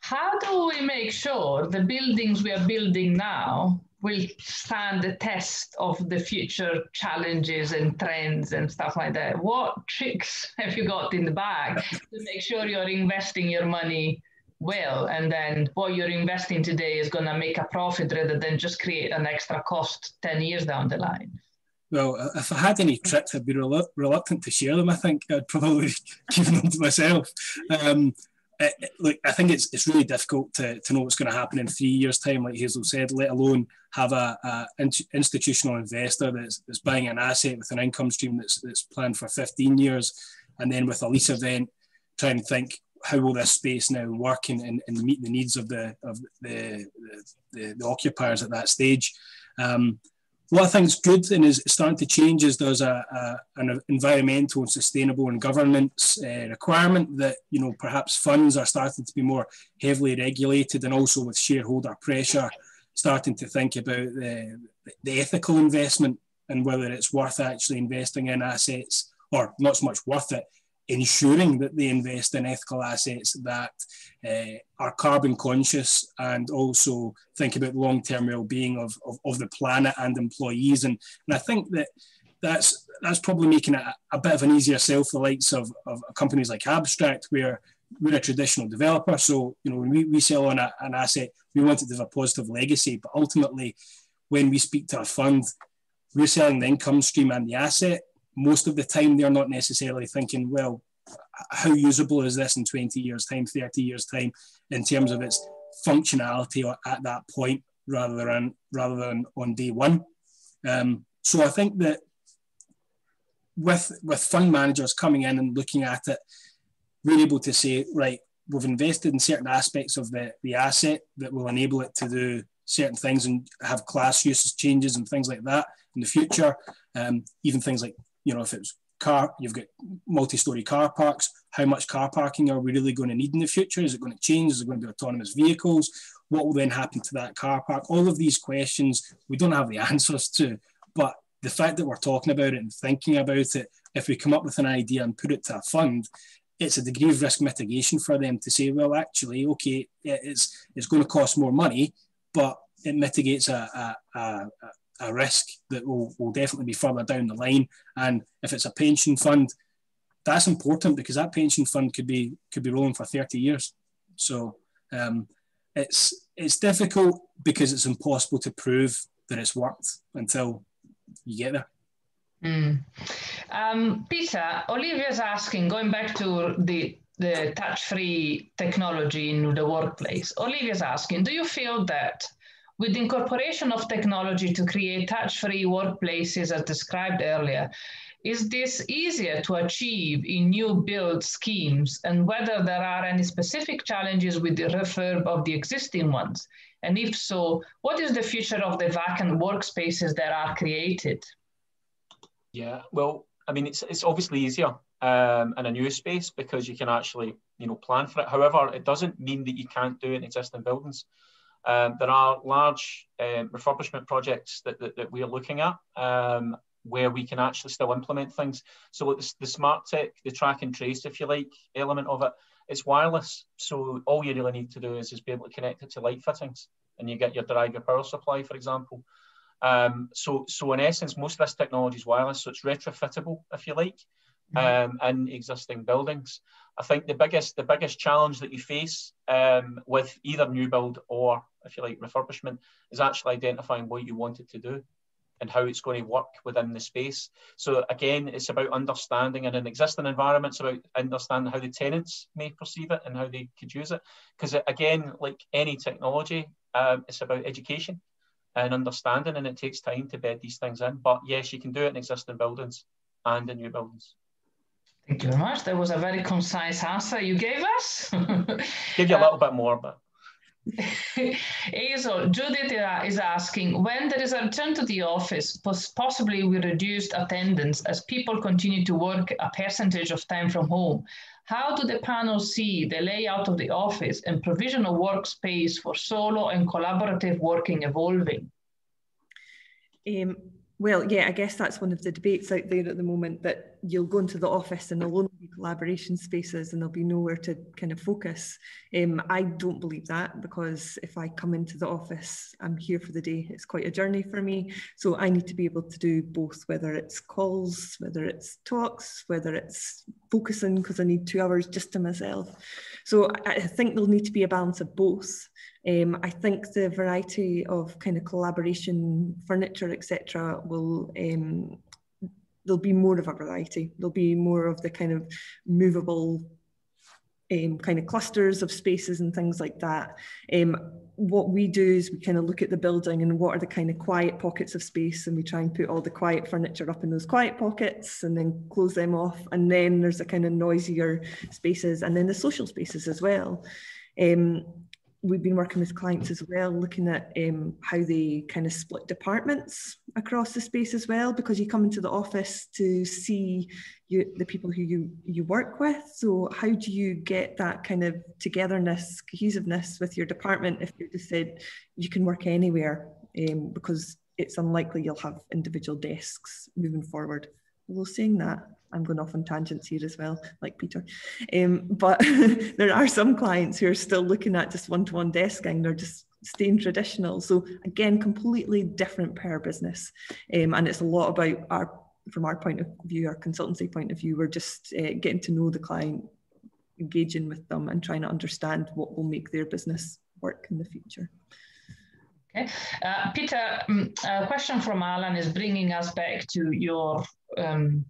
How do we make sure the buildings we are building now will stand the test of the future challenges and trends and stuff like that? What tricks have you got in the bag to make sure you're investing your money well and then what you're investing today is going to make a profit rather than just create an extra cost 10 years down the line? Well, if I had any tricks, I'd be reluctant to share them. I think I'd probably keep them to myself. Um, it, it, look, I think it's it's really difficult to, to know what's going to happen in three years' time, like Hazel said. Let alone have a, a in, institutional investor that's, that's buying an asset with an income stream that's that's planned for 15 years, and then with a lease event, try and think how will this space now work and, and, and meet the needs of the of the the, the occupiers at that stage. Um, what I think is good and is starting to change is there's a, a an environmental and sustainable and governance uh, requirement that you know perhaps funds are starting to be more heavily regulated and also with shareholder pressure starting to think about the, the ethical investment and whether it's worth actually investing in assets or not so much worth it ensuring that they invest in ethical assets that uh, are carbon conscious and also think about long-term well-being of, of, of, the planet and employees. And, and I think that that's that's probably making it a, a bit of an easier sell for the likes of, of companies like Abstract, where we're a traditional developer. So, you know, when we, we sell on a, an asset, we want it to have a positive legacy. But ultimately, when we speak to a fund, we're selling the income stream and the asset most of the time they're not necessarily thinking, well, how usable is this in 20 years' time, 30 years' time, in terms of its functionality or at that point rather than rather than on day one. Um, so I think that with with fund managers coming in and looking at it, we're able to say, right, we've invested in certain aspects of the, the asset that will enable it to do certain things and have class uses changes and things like that in the future. Um, even things like you know, if it's car, you've got multi-story car parks. How much car parking are we really going to need in the future? Is it going to change? Is it going to be autonomous vehicles? What will then happen to that car park? All of these questions we don't have the answers to, but the fact that we're talking about it and thinking about it, if we come up with an idea and put it to a fund, it's a degree of risk mitigation for them to say, well, actually, okay, it's it's going to cost more money, but it mitigates a, a, a, a risk that will, will definitely be further down the line. And if it's a pension fund, that's important because that pension fund could be could be rolling for 30 years. So um, it's it's difficult because it's impossible to prove that it's worked until you get there. Mm. Um, Peter, Olivia's asking, going back to the the touch-free technology in the workplace. Olivia's asking, do you feel that with the incorporation of technology to create touch-free workplaces as described earlier, is this easier to achieve in new build schemes and whether there are any specific challenges with the refurb of the existing ones? And if so, what is the future of the vacant workspaces that are created? Yeah, well, I mean, it's, it's obviously easier um, in a new space because you can actually, you know, plan for it. However, it doesn't mean that you can't do it in existing buildings. Um, there are large um, refurbishment projects that, that, that, we're looking at um, where we can actually still implement things. So the, the smart tech, the track and trace, if you like, element of it, it's wireless. So all you really need to do is just be able to connect it to light fittings and you get your driver power supply, for example. Um, so, so in essence, most of this technology is wireless, so it's retrofittable, if you like, mm-hmm. um, in existing buildings. I think the biggest the biggest challenge that you face um, with either new build or, if you like, refurbishment is actually identifying what you want it to do and how it's going to work within the space. So again, it's about understanding in an existing environment, it's about understanding how the tenants may perceive it and how they could use it. Because again, like any technology, um, it's about education and understanding, and it takes time to bed these things in. But yes, you can do it in existing buildings and in new buildings. Thank you very much. That was a very concise answer you gave us. Give you a little bit more, but. Hazel, Judith is asking when there is a return to the office, possibly with reduced attendance as people continue to work a percentage of time from home. How do the panel see the layout of the office and provision of workspace for solo and collaborative working evolving? Um, well, yeah, I guess that's one of the debates out there at the moment that you'll go into the office and there'll only be collaboration spaces and there'll be nowhere to kind of focus. Um, I don't believe that because if I come into the office, I'm here for the day. It's quite a journey for me. So I need to be able to do both, whether it's calls, whether it's talks, whether it's focusing because I need two hours just to myself. So I think there'll need to be a balance of both. Um, I think the variety of kind of collaboration furniture, etc., will um, there'll be more of a variety. There'll be more of the kind of movable um, kind of clusters of spaces and things like that. Um, what we do is we kind of look at the building and what are the kind of quiet pockets of space, and we try and put all the quiet furniture up in those quiet pockets and then close them off. And then there's the kind of noisier spaces and then the social spaces as well. Um, we've been working with clients as well, looking at um, how they kind of split departments across the space as well, because you come into the office to see you, the people who you, you work with. So how do you get that kind of togetherness, cohesiveness with your department if you just said you can work anywhere um, because it's unlikely you'll have individual desks moving forward. Although saying that, I'm going off on tangents here as well, like Peter. Um, but there are some clients who are still looking at just one-to-one desking. They're just staying traditional. So again, completely different per business. Um, and it's a lot about our, from our point of view, our consultancy point of view, we're just uh, getting to know the client, engaging with them and trying to understand what will make their business work in the future. Okay. Uh, Peter, um, a question from Alan is bringing us back to your um,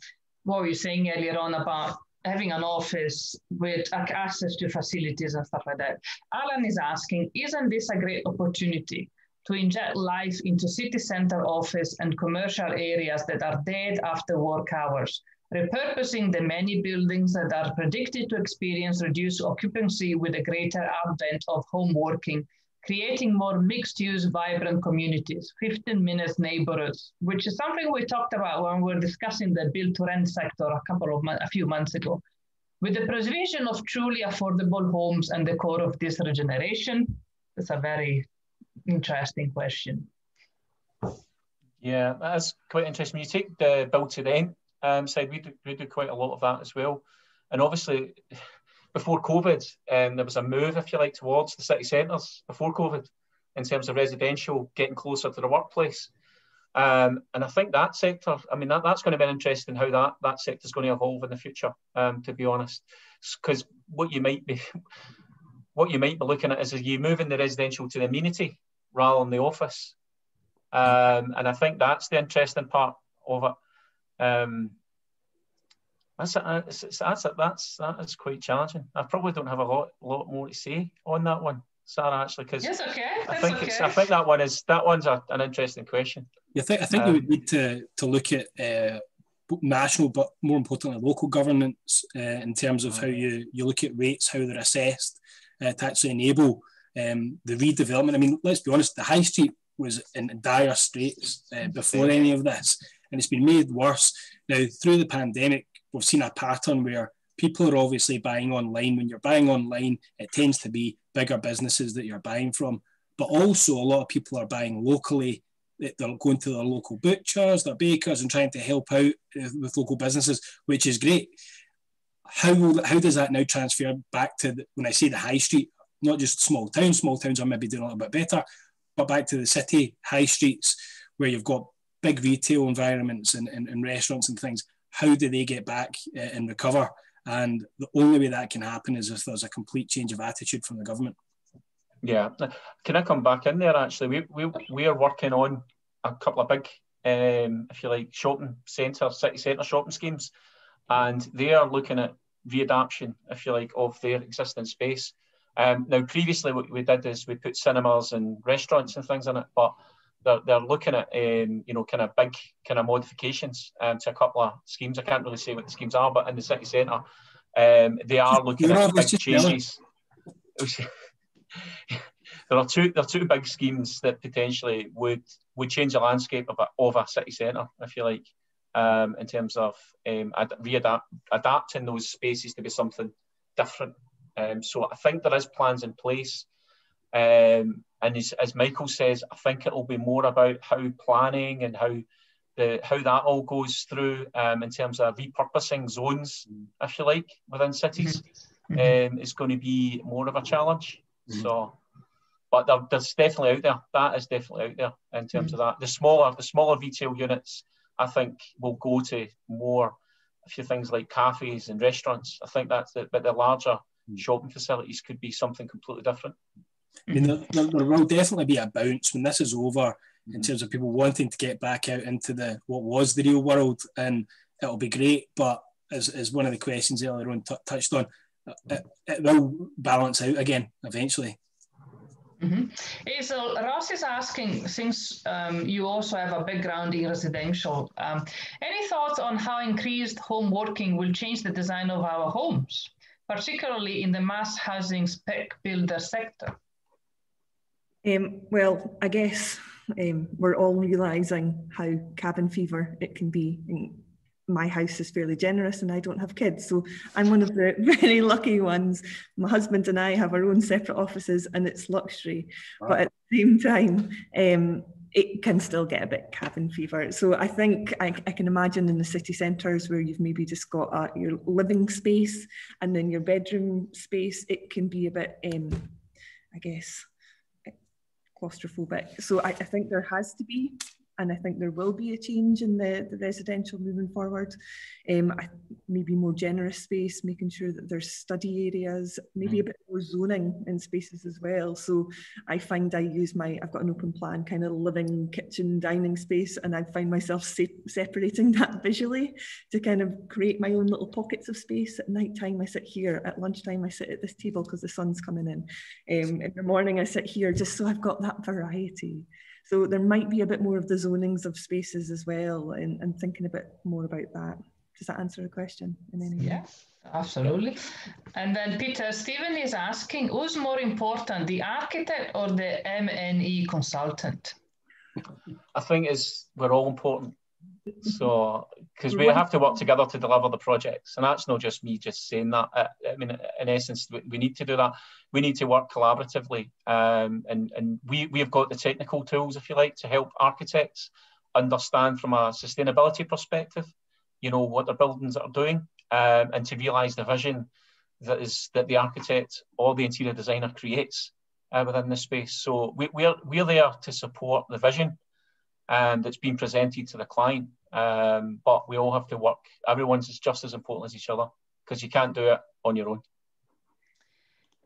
what were you saying earlier on about having an office with access to facilities and stuff like that. Alan is asking, isn't this a great opportunity to inject life into city center office and commercial areas that are dead after work hours? Repurposing the many buildings that are predicted to experience reduced occupancy with a greater advent of home working creating more mixed use, vibrant communities, 15 minutes neighborhoods, which is something we talked about when we were discussing the build to rent sector a couple of a few months ago. With the preservation of truly affordable homes and the core of this regeneration, it's a very interesting question. Yeah, that's quite interesting. You take the build to rent um, side, we do, we do quite a lot of that as well. And obviously, before COVID, um, there was a move, if you like, towards the city centres before COVID in terms of residential getting closer to the workplace. Um, and I think that sector, I mean, that, that's going to be interesting how that, that sector is going to evolve in the future, um, to be honest. Because what you might be what you might be looking at is, you moving the residential to the amenity rather than the office. Um, and I think that's the interesting part of it. That's that's that's that's that is quite challenging. I probably don't have a lot lot more to say on that one, Sarah. Actually, because yes, okay. I think okay. it's I think that one is that one's a, an interesting question. Yeah, I think I think um, we would need to to look at uh, national, but more importantly, local governance uh, in terms of how you you look at rates, how they're assessed uh, to actually enable um, the redevelopment. I mean, let's be honest, the high street was in dire straits uh, before any of this, and it's been made worse now through the pandemic we've seen a pattern where people are obviously buying online. When you're buying online, it tends to be bigger businesses that you're buying from, but also a lot of people are buying locally. They're going to their local butchers, their bakers, and trying to help out uh, with local businesses, which is great. How will, how does that now transfer back to the, when I say the high street? Not just small towns. Small towns are maybe doing a little bit better, but back to the city high streets where you've got big retail environments and, and, and restaurants and things. How do they get back uh, and recover? And the only way that can happen is if there's a complete change of attitude from the government. Yeah, can I come back in there? Actually, we we we are working on a couple of big, um, if you like, shopping centre, city centre shopping schemes, and they are looking at readaptation, if you like, of their existing space. Um, now, previously, what we did is we put cinemas and restaurants and things in it, but they're, they're looking at um, you know kind of big kind of modifications um, to a couple of schemes. I can't really say what the schemes are, but in the city centre, um, they are looking at big changes. there are two there are two big schemes that potentially would would change the landscape of a, of a city centre, if you like, um, in terms of um, ad, readapt adapting those spaces to be something different. Um, so I think there is plans in place, um, and as, as Michael says, I think it will be more about how planning and how the how that all goes through um, in terms of repurposing zones, if you like, within cities. Mm-hmm. Um, is going to be more of a challenge. Mm-hmm. So, but there, there's definitely out there. That is definitely out there in terms mm-hmm. of that. The smaller, the smaller retail units, I think, will go to more a few things like cafes and restaurants. I think that's it. But the larger mm-hmm. shopping facilities could be something completely different. I mean, there, there, will definitely be a bounce when this is over in mm-hmm. terms of people wanting to get back out into the what was the real world, and it'll be great. But as, as one of the questions earlier on t- touched on, it, it will balance out again eventually. Mm-hmm. so Ross is asking, since um, you also have a background in residential, um, any thoughts on how increased home working will change the design of our homes, particularly in the mass housing spec builder sector? Um, well, I guess um, we're all realising how cabin fever it can be my house is fairly generous and I don't have kids. So I'm one of the very lucky ones. My husband and I have our own separate offices and it's luxury. Wow. But at the same time, um, it can still get a bit cabin fever. So I think I, I can imagine in the city centres where you've maybe just got a, your living space and then your bedroom space, it can be a bit, um, I guess, claustrophobic. So I, I think there has to be and I think there will be a change in the, the residential moving forward. Um, I, maybe more generous space, making sure that there's study areas, maybe mm. a bit more zoning in spaces as well. So I find I use my, I've got an open plan kind of living kitchen dining space, and I find myself se- separating that visually to kind of create my own little pockets of space. At night time, I sit here. At lunchtime, I sit at this table because the sun's coming in. Um, in the morning, I sit here just so I've got that variety. So there might be a bit more of the zonings of spaces as well and, and thinking a bit more about that. Does that answer the question in any way? Yeah, absolutely. And then Peter, Stephen is asking, who's more important, the architect or the M&E consultant? I think it's we're all important. So, because we have to work together to deliver the projects, and that's not just me just saying that. Uh, I mean, in essence, we need to do that. We need to work collaboratively, um, and and we we have got the technical tools, if you like, to help architects understand from a sustainability perspective, you know, what their buildings are doing, um, and to realise the vision that is that the architect or the interior designer creates uh, within the space. So we, we're we're there to support the vision and that's been presented to the client. Um, but we all have to work. Everyone's just as important as each other because you can't do it on your own.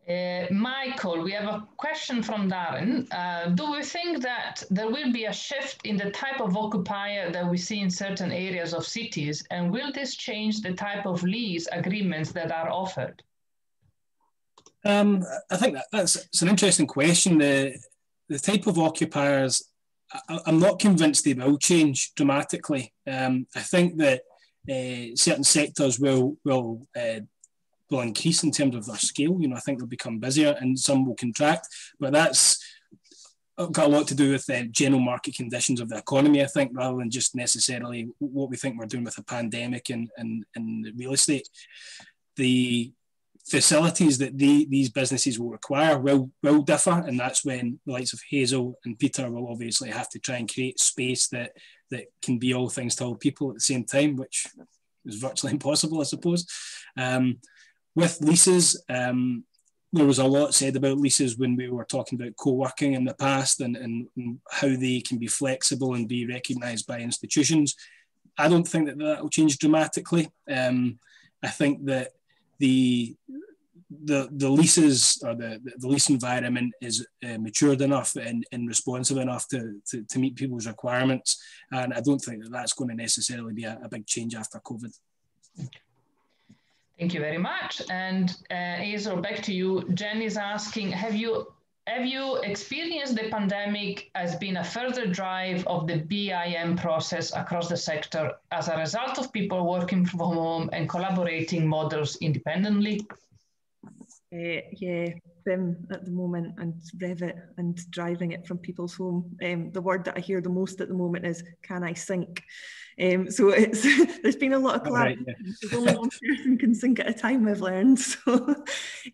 Uh, Michael, we have a question from Darren. Uh, do we think that there will be a shift in the type of occupier that we see in certain areas of cities? And will this change the type of lease agreements that are offered? Um, I think that, that's it's an interesting question. The, the type of occupiers I, am not convinced they will change dramatically. Um, I think that uh, certain sectors will will uh, will increase in terms of their scale. You know, I think they'll become busier, and some will contract. But that's got a lot to do with the general market conditions of the economy. I think rather than just necessarily what we think we're doing with the pandemic and and, and real estate. The facilities that the, these businesses will require will will differ, and that's when the likes of Hazel and Peter will obviously have to try and create space that that can be all things to all people at the same time, which is virtually impossible, I suppose. Um, with leases, um, there was a lot said about leases when we were talking about co-working in the past and, and, and how they can be flexible and be recognised by institutions. I don't think that that will change dramatically. Um, I think that the the the leases or the, the lease environment is uh, matured enough and, and responsive enough to, to, to meet people's requirements, and I don't think that that's going to necessarily be a, a big change after COVID. Thank you very much. And uh, back to you. Jen is asking, have you have you experienced the pandemic as being a further drive of the BIM process across the sector as a result of people working from home and collaborating models independently? Uh, yeah, BIM at the moment and Revit and driving it from people's home. Um, the word that I hear the most at the moment is "Can I sync?" Um, so it's there's been a lot of collaboration. Right, yeah. There's only one person can sync at a time. I've learned. So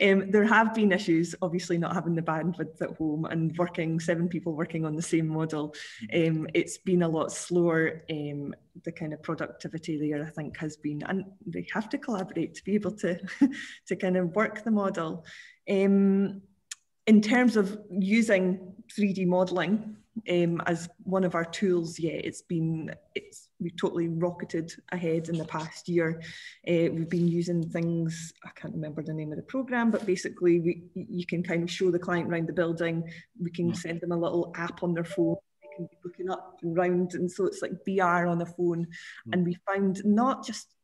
um, there have been issues, obviously not having the bandwidth at home and working seven people working on the same model. Um, it's been a lot slower. Um, the kind of productivity there, I think, has been, and they have to collaborate to be able to to kind of work the model. Um, in terms of using 3D modeling um, as one of our tools, yeah, it's been it's we've totally rocketed ahead in the past year. Uh, we've been using things I can't remember the name of the program, but basically we you can kind of show the client around the building. We can mm. send them a little app on their phone. They can be looking up and round, and so it's like VR on the phone. Mm. And we found not just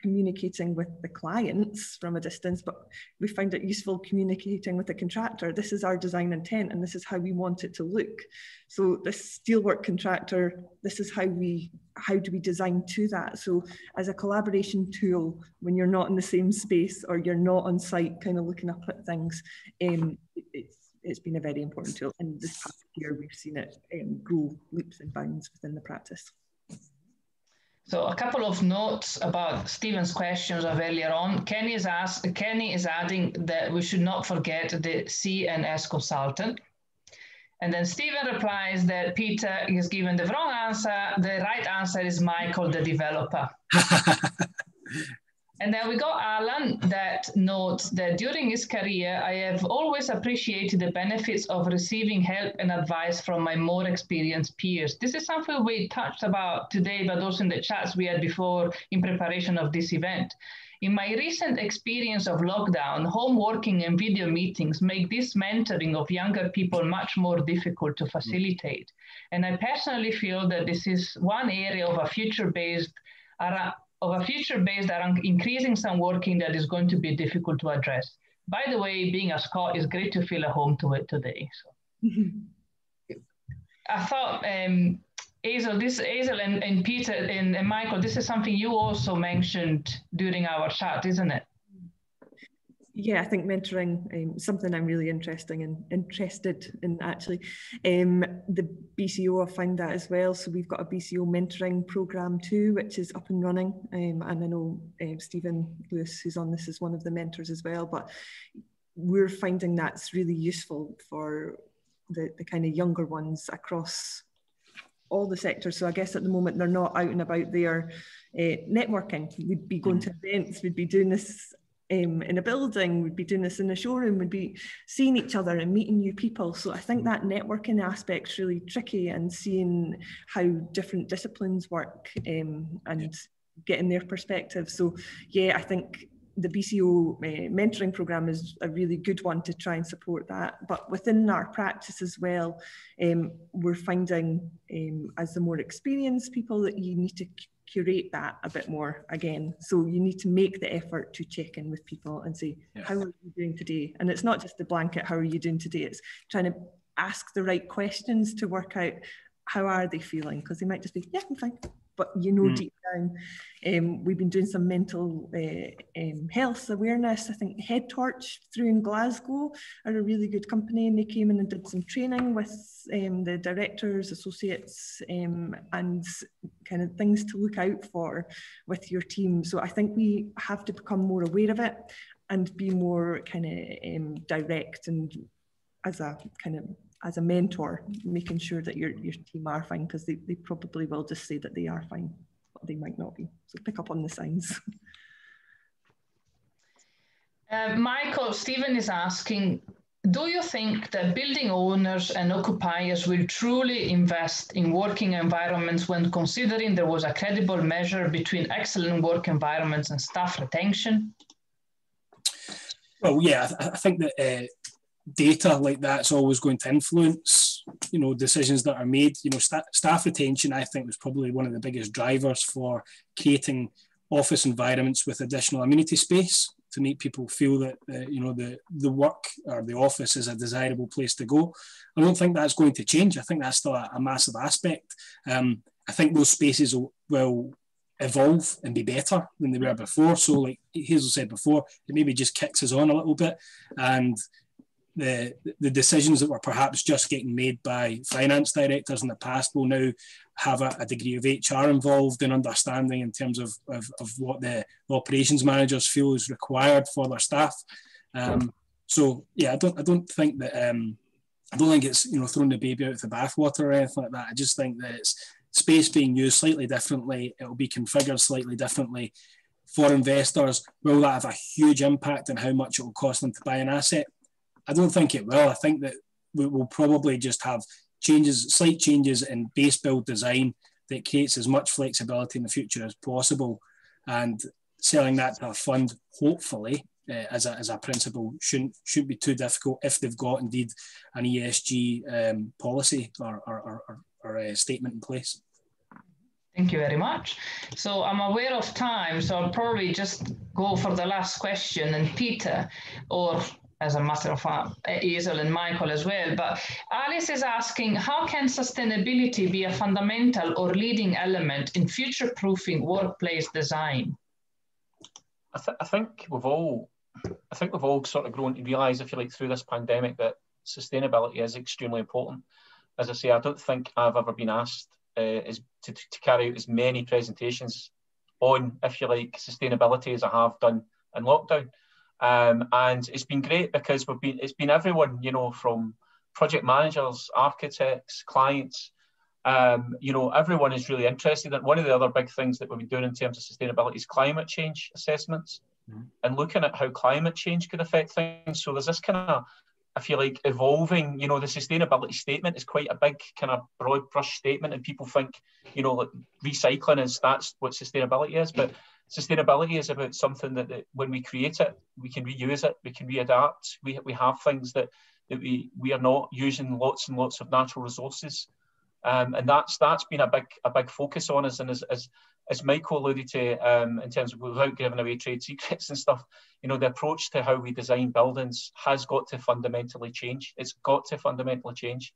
communicating with the clients from a distance, but we find it useful communicating with the contractor. This is our design intent and this is how we want it to look. So this steelwork contractor, this is how we how do we design to that? So as a collaboration tool, when you're not in the same space or you're not on site kind of looking up at things, um, it's it's been a very important tool. And this past year we've seen it um, grow leaps and bounds within the practice. So a couple of notes about Stephen's questions of earlier on. Kenny is asked, Kenny is adding that we should not forget the C&S consultant. And then Stephen replies that Peter is given the wrong answer. The right answer is Michael, the developer. And then we got Alan that notes that during his career, I have always appreciated the benefits of receiving help and advice from my more experienced peers. This is something we touched about today, but also in the chats we had before in preparation of this event. In my recent experience of lockdown, home working and video meetings make this mentoring of younger people much more difficult to facilitate. And I personally feel that this is one area of a future based of a future based around increasing some working that is going to be difficult to address. By the way, being a Scot is great to feel at home to it today. So I thought um, Hazel, this Hazel and, and Peter and, and Michael, this is something you also mentioned during our chat, isn't it? Yeah, I think mentoring um, something I'm really interesting and interested in actually. Um, the BCO I find that as well. So we've got a BCO mentoring program too, which is up and running. Um, and I know um, Stephen Lewis, who's on this, is one of the mentors as well. But we're finding that's really useful for the, the kind of younger ones across all the sectors. So I guess at the moment they're not out and about there uh, networking. We'd be going to events, we'd be doing this um, in a building, we'd be doing this in a showroom, we'd be seeing each other and meeting new people. So I think that networking aspect's really tricky and seeing how different disciplines work um, and getting their perspective. So yeah, I think the BCO uh, mentoring program is a really good one to try and support that. But within our practice as well, um, we're finding um, as the more experienced people that you need to curate that a bit more again. So you need to make the effort to check in with people and say, yeah. how are you doing today? And it's not just the blanket, how are you doing today? It's trying to ask the right questions to work out how are they feeling? Because they might just be, yeah, I'm fine but you know mm. deep down. Um, we've been doing some mental uh, um, health awareness. I think Headtorch through in Glasgow are a really good company, and they came in and did some training with um, the directors, associates, um, and kind of things to look out for with your team. So I think we have to become more aware of it and be more kind of um, direct and as a kind of as a mentor, making sure that your, your team are fine because they, they probably will just say that they are fine, but they might not be. So pick up on the signs. Uh, Michael, Stephen is asking, do you think that building owners and occupiers will truly invest in working environments when considering there was a credible measure between excellent work environments and staff retention? Well, yeah, I, think that uh, data like that's always going to influence, you know, decisions that are made. You know, st- staff retention, I think, was probably one of the biggest drivers for creating office environments with additional amenity space to make people feel that uh, you know the the work or the office is a desirable place to go. I don't think that's going to change. I think that's still a, a massive aspect. Um, I think those spaces will, will, evolve and be better than they were before. So, like Hazel said before, it maybe just kicks us on a little bit, and the the decisions that were perhaps just getting made by finance directors in the past will now have a, a degree of HR involved in understanding in terms of, of, of, what the operations managers feel is required for their staff. Um, so yeah, I don't I don't think that um, I don't think it's you know throwing the baby out with the bathwater or anything like that. I just think that it's space being used slightly differently. It will be configured slightly differently for investors. Will that have a huge impact on how much it will cost them to buy an asset? I don't think it will. I think that we will probably just have changes, slight changes in base build design that creates as much flexibility in the future as possible. And selling that to a fund, hopefully, uh, as, a, as a principle, shouldn't, shouldn't be too difficult if they've got indeed an ESG um, policy or, or, or, or a statement in place. Thank you very much. So I'm aware of time, so I'll probably just go for the last question. And Peter, or as a matter of fact, Hazel and Michael as well. But Alice is asking, how can sustainability be a fundamental or leading element in future-proofing workplace design? I, th- I, think we've all, I think we've all sort of grown to realise, if you like, through this pandemic that sustainability is extremely important. As I say, I don't think I've ever been asked uh, is to, to carry out as many presentations on, if you like, sustainability as I have done in lockdown. Um, and it's been great because we've been it's been everyone you know from project managers, architects, clients. Um, you know, everyone is really interested. And one of the other big things that we've been doing in terms of sustainability is climate change assessments mm-hmm. and looking at how climate change could affect things. So there's this kind of, I feel like, evolving. You know, the sustainability statement is quite a big kind of broad brush statement, and people think, you know, like recycling is that's what sustainability is, but sustainability is about something that, that, when we create it, we can reuse it, we can readapt. We, we have things that, that we, we are not using lots and lots of natural resources. Um, and that's that's been a big a big focus on us. And as, as, as Michael alluded to, um, in terms of without giving away trade secrets and stuff, you know, the approach to how we design buildings has got to fundamentally change. It's got to fundamentally change.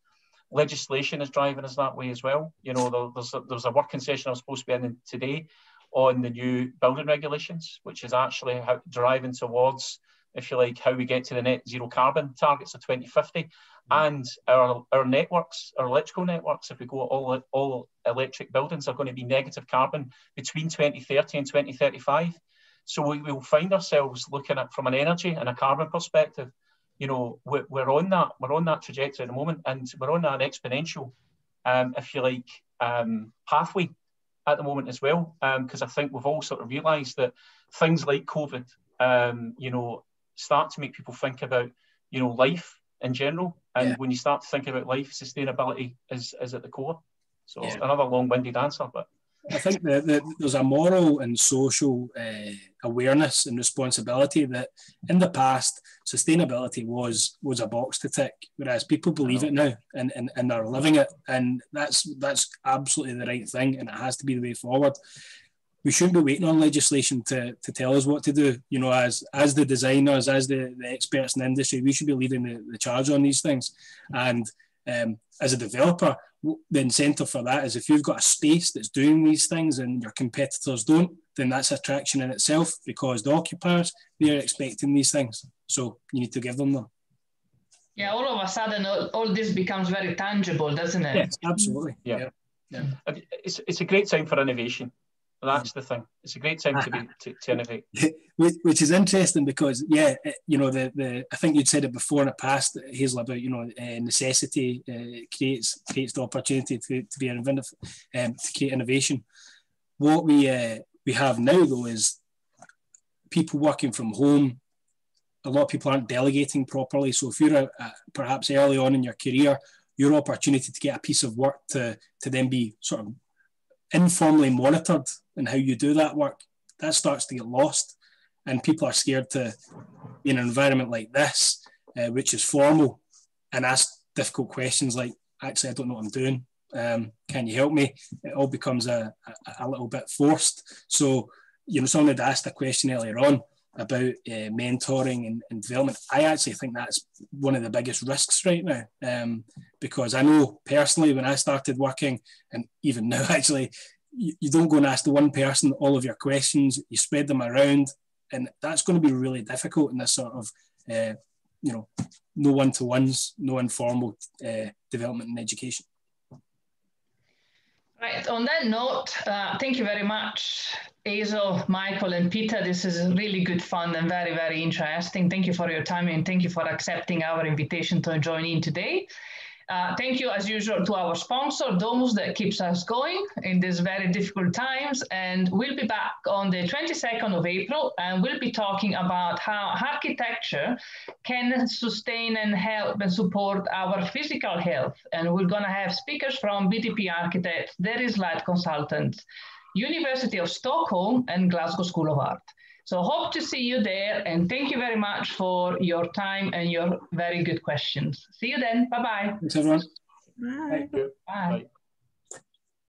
Legislation is driving us that way as well. You know, there's a, there's a working session I'm supposed to be in today on the new building regulations, which is actually driving towards, if you like, how we get to the net zero carbon targets of 2050. And our, our networks, our electrical networks, if we go all, all electric buildings, are going to be negative carbon between 2030 and 2035. So we will find ourselves looking at from an energy and a carbon perspective. You know, we're, we're on that we're on that trajectory at the moment, and we're on an exponential, um, if you like, um, pathway at the moment as well, because um, I think we've all sort of realised that things like COVID, um, you know, start to make people think about, you know, life in general. And yeah. when you start to think about life, sustainability is, is at the core. So yeah. another long-winded answer, but I think that, that there's a moral and social uh, awareness and responsibility that in the past sustainability was was a box to tick, whereas people believe it now and, and, and are living it, and that's that's absolutely the right thing, and it has to be the way forward. We shouldn't be waiting on legislation to, to tell us what to do. You know, as as the designers, as the, the experts in the industry, we should be leading the, the charge on these things. And um, as a developer, the incentive for that is if you've got a space that's doing these things and your competitors don't, then that's attraction in itself because the occupiers they're expecting these things. So you need to give them them. Yeah, all of a sudden, all, all this becomes very tangible, doesn't it? Yes, absolutely. Yeah. yeah. yeah. It's, it's a great time for innovation. Well, that's the thing. It's a great time to be to, to innovate. Which is interesting because, yeah, you know, the the I think you'd said it before in the past, Hazel, about you know uh, necessity uh, creates creates the opportunity to, to be innovative, um, to create innovation. What we uh, we have now though is people working from home a lot of people aren't delegating properly. So if you're a, perhaps early on in your career, your opportunity to get a piece of work to, to then be sort of informally monitored in how you do that work, that starts to get lost. And people are scared to be in an environment like this, uh, which is formal, and ask difficult questions like, actually, I don't know what I'm doing. Um, can you help me? It all becomes a, a, a, little bit forced. So, you know, someone had asked a question earlier on about uh, mentoring and, and, development. I actually think that's one of the biggest risks right now um, because I know personally when I started working, and even now actually, you, you don't go and ask the one person all of your questions, you spread them around, and that's going to be really difficult in this sort of, uh, you know, no one to ones, no informal uh, development and education. Right. On that note, uh, thank you very much, Hazel, Michael, and Peter. This is really good fun and very, very interesting. Thank you for your time and thank you for accepting our invitation to join in today. Uh, thank you, as usual, to our sponsor, Domus, that keeps us going in these very difficult times. And we'll be back on the 22nd of April, and we'll be talking about how architecture can sustain and help and support our physical health. And we're going to have speakers from BDP Architects, There Light Consultants, University of Stockholm, and Glasgow School of Art. So hope to see you there and thank you very much for your time and your very good questions. See you then. Bye-bye. Thanks everyone. Bye. Bye. Bye.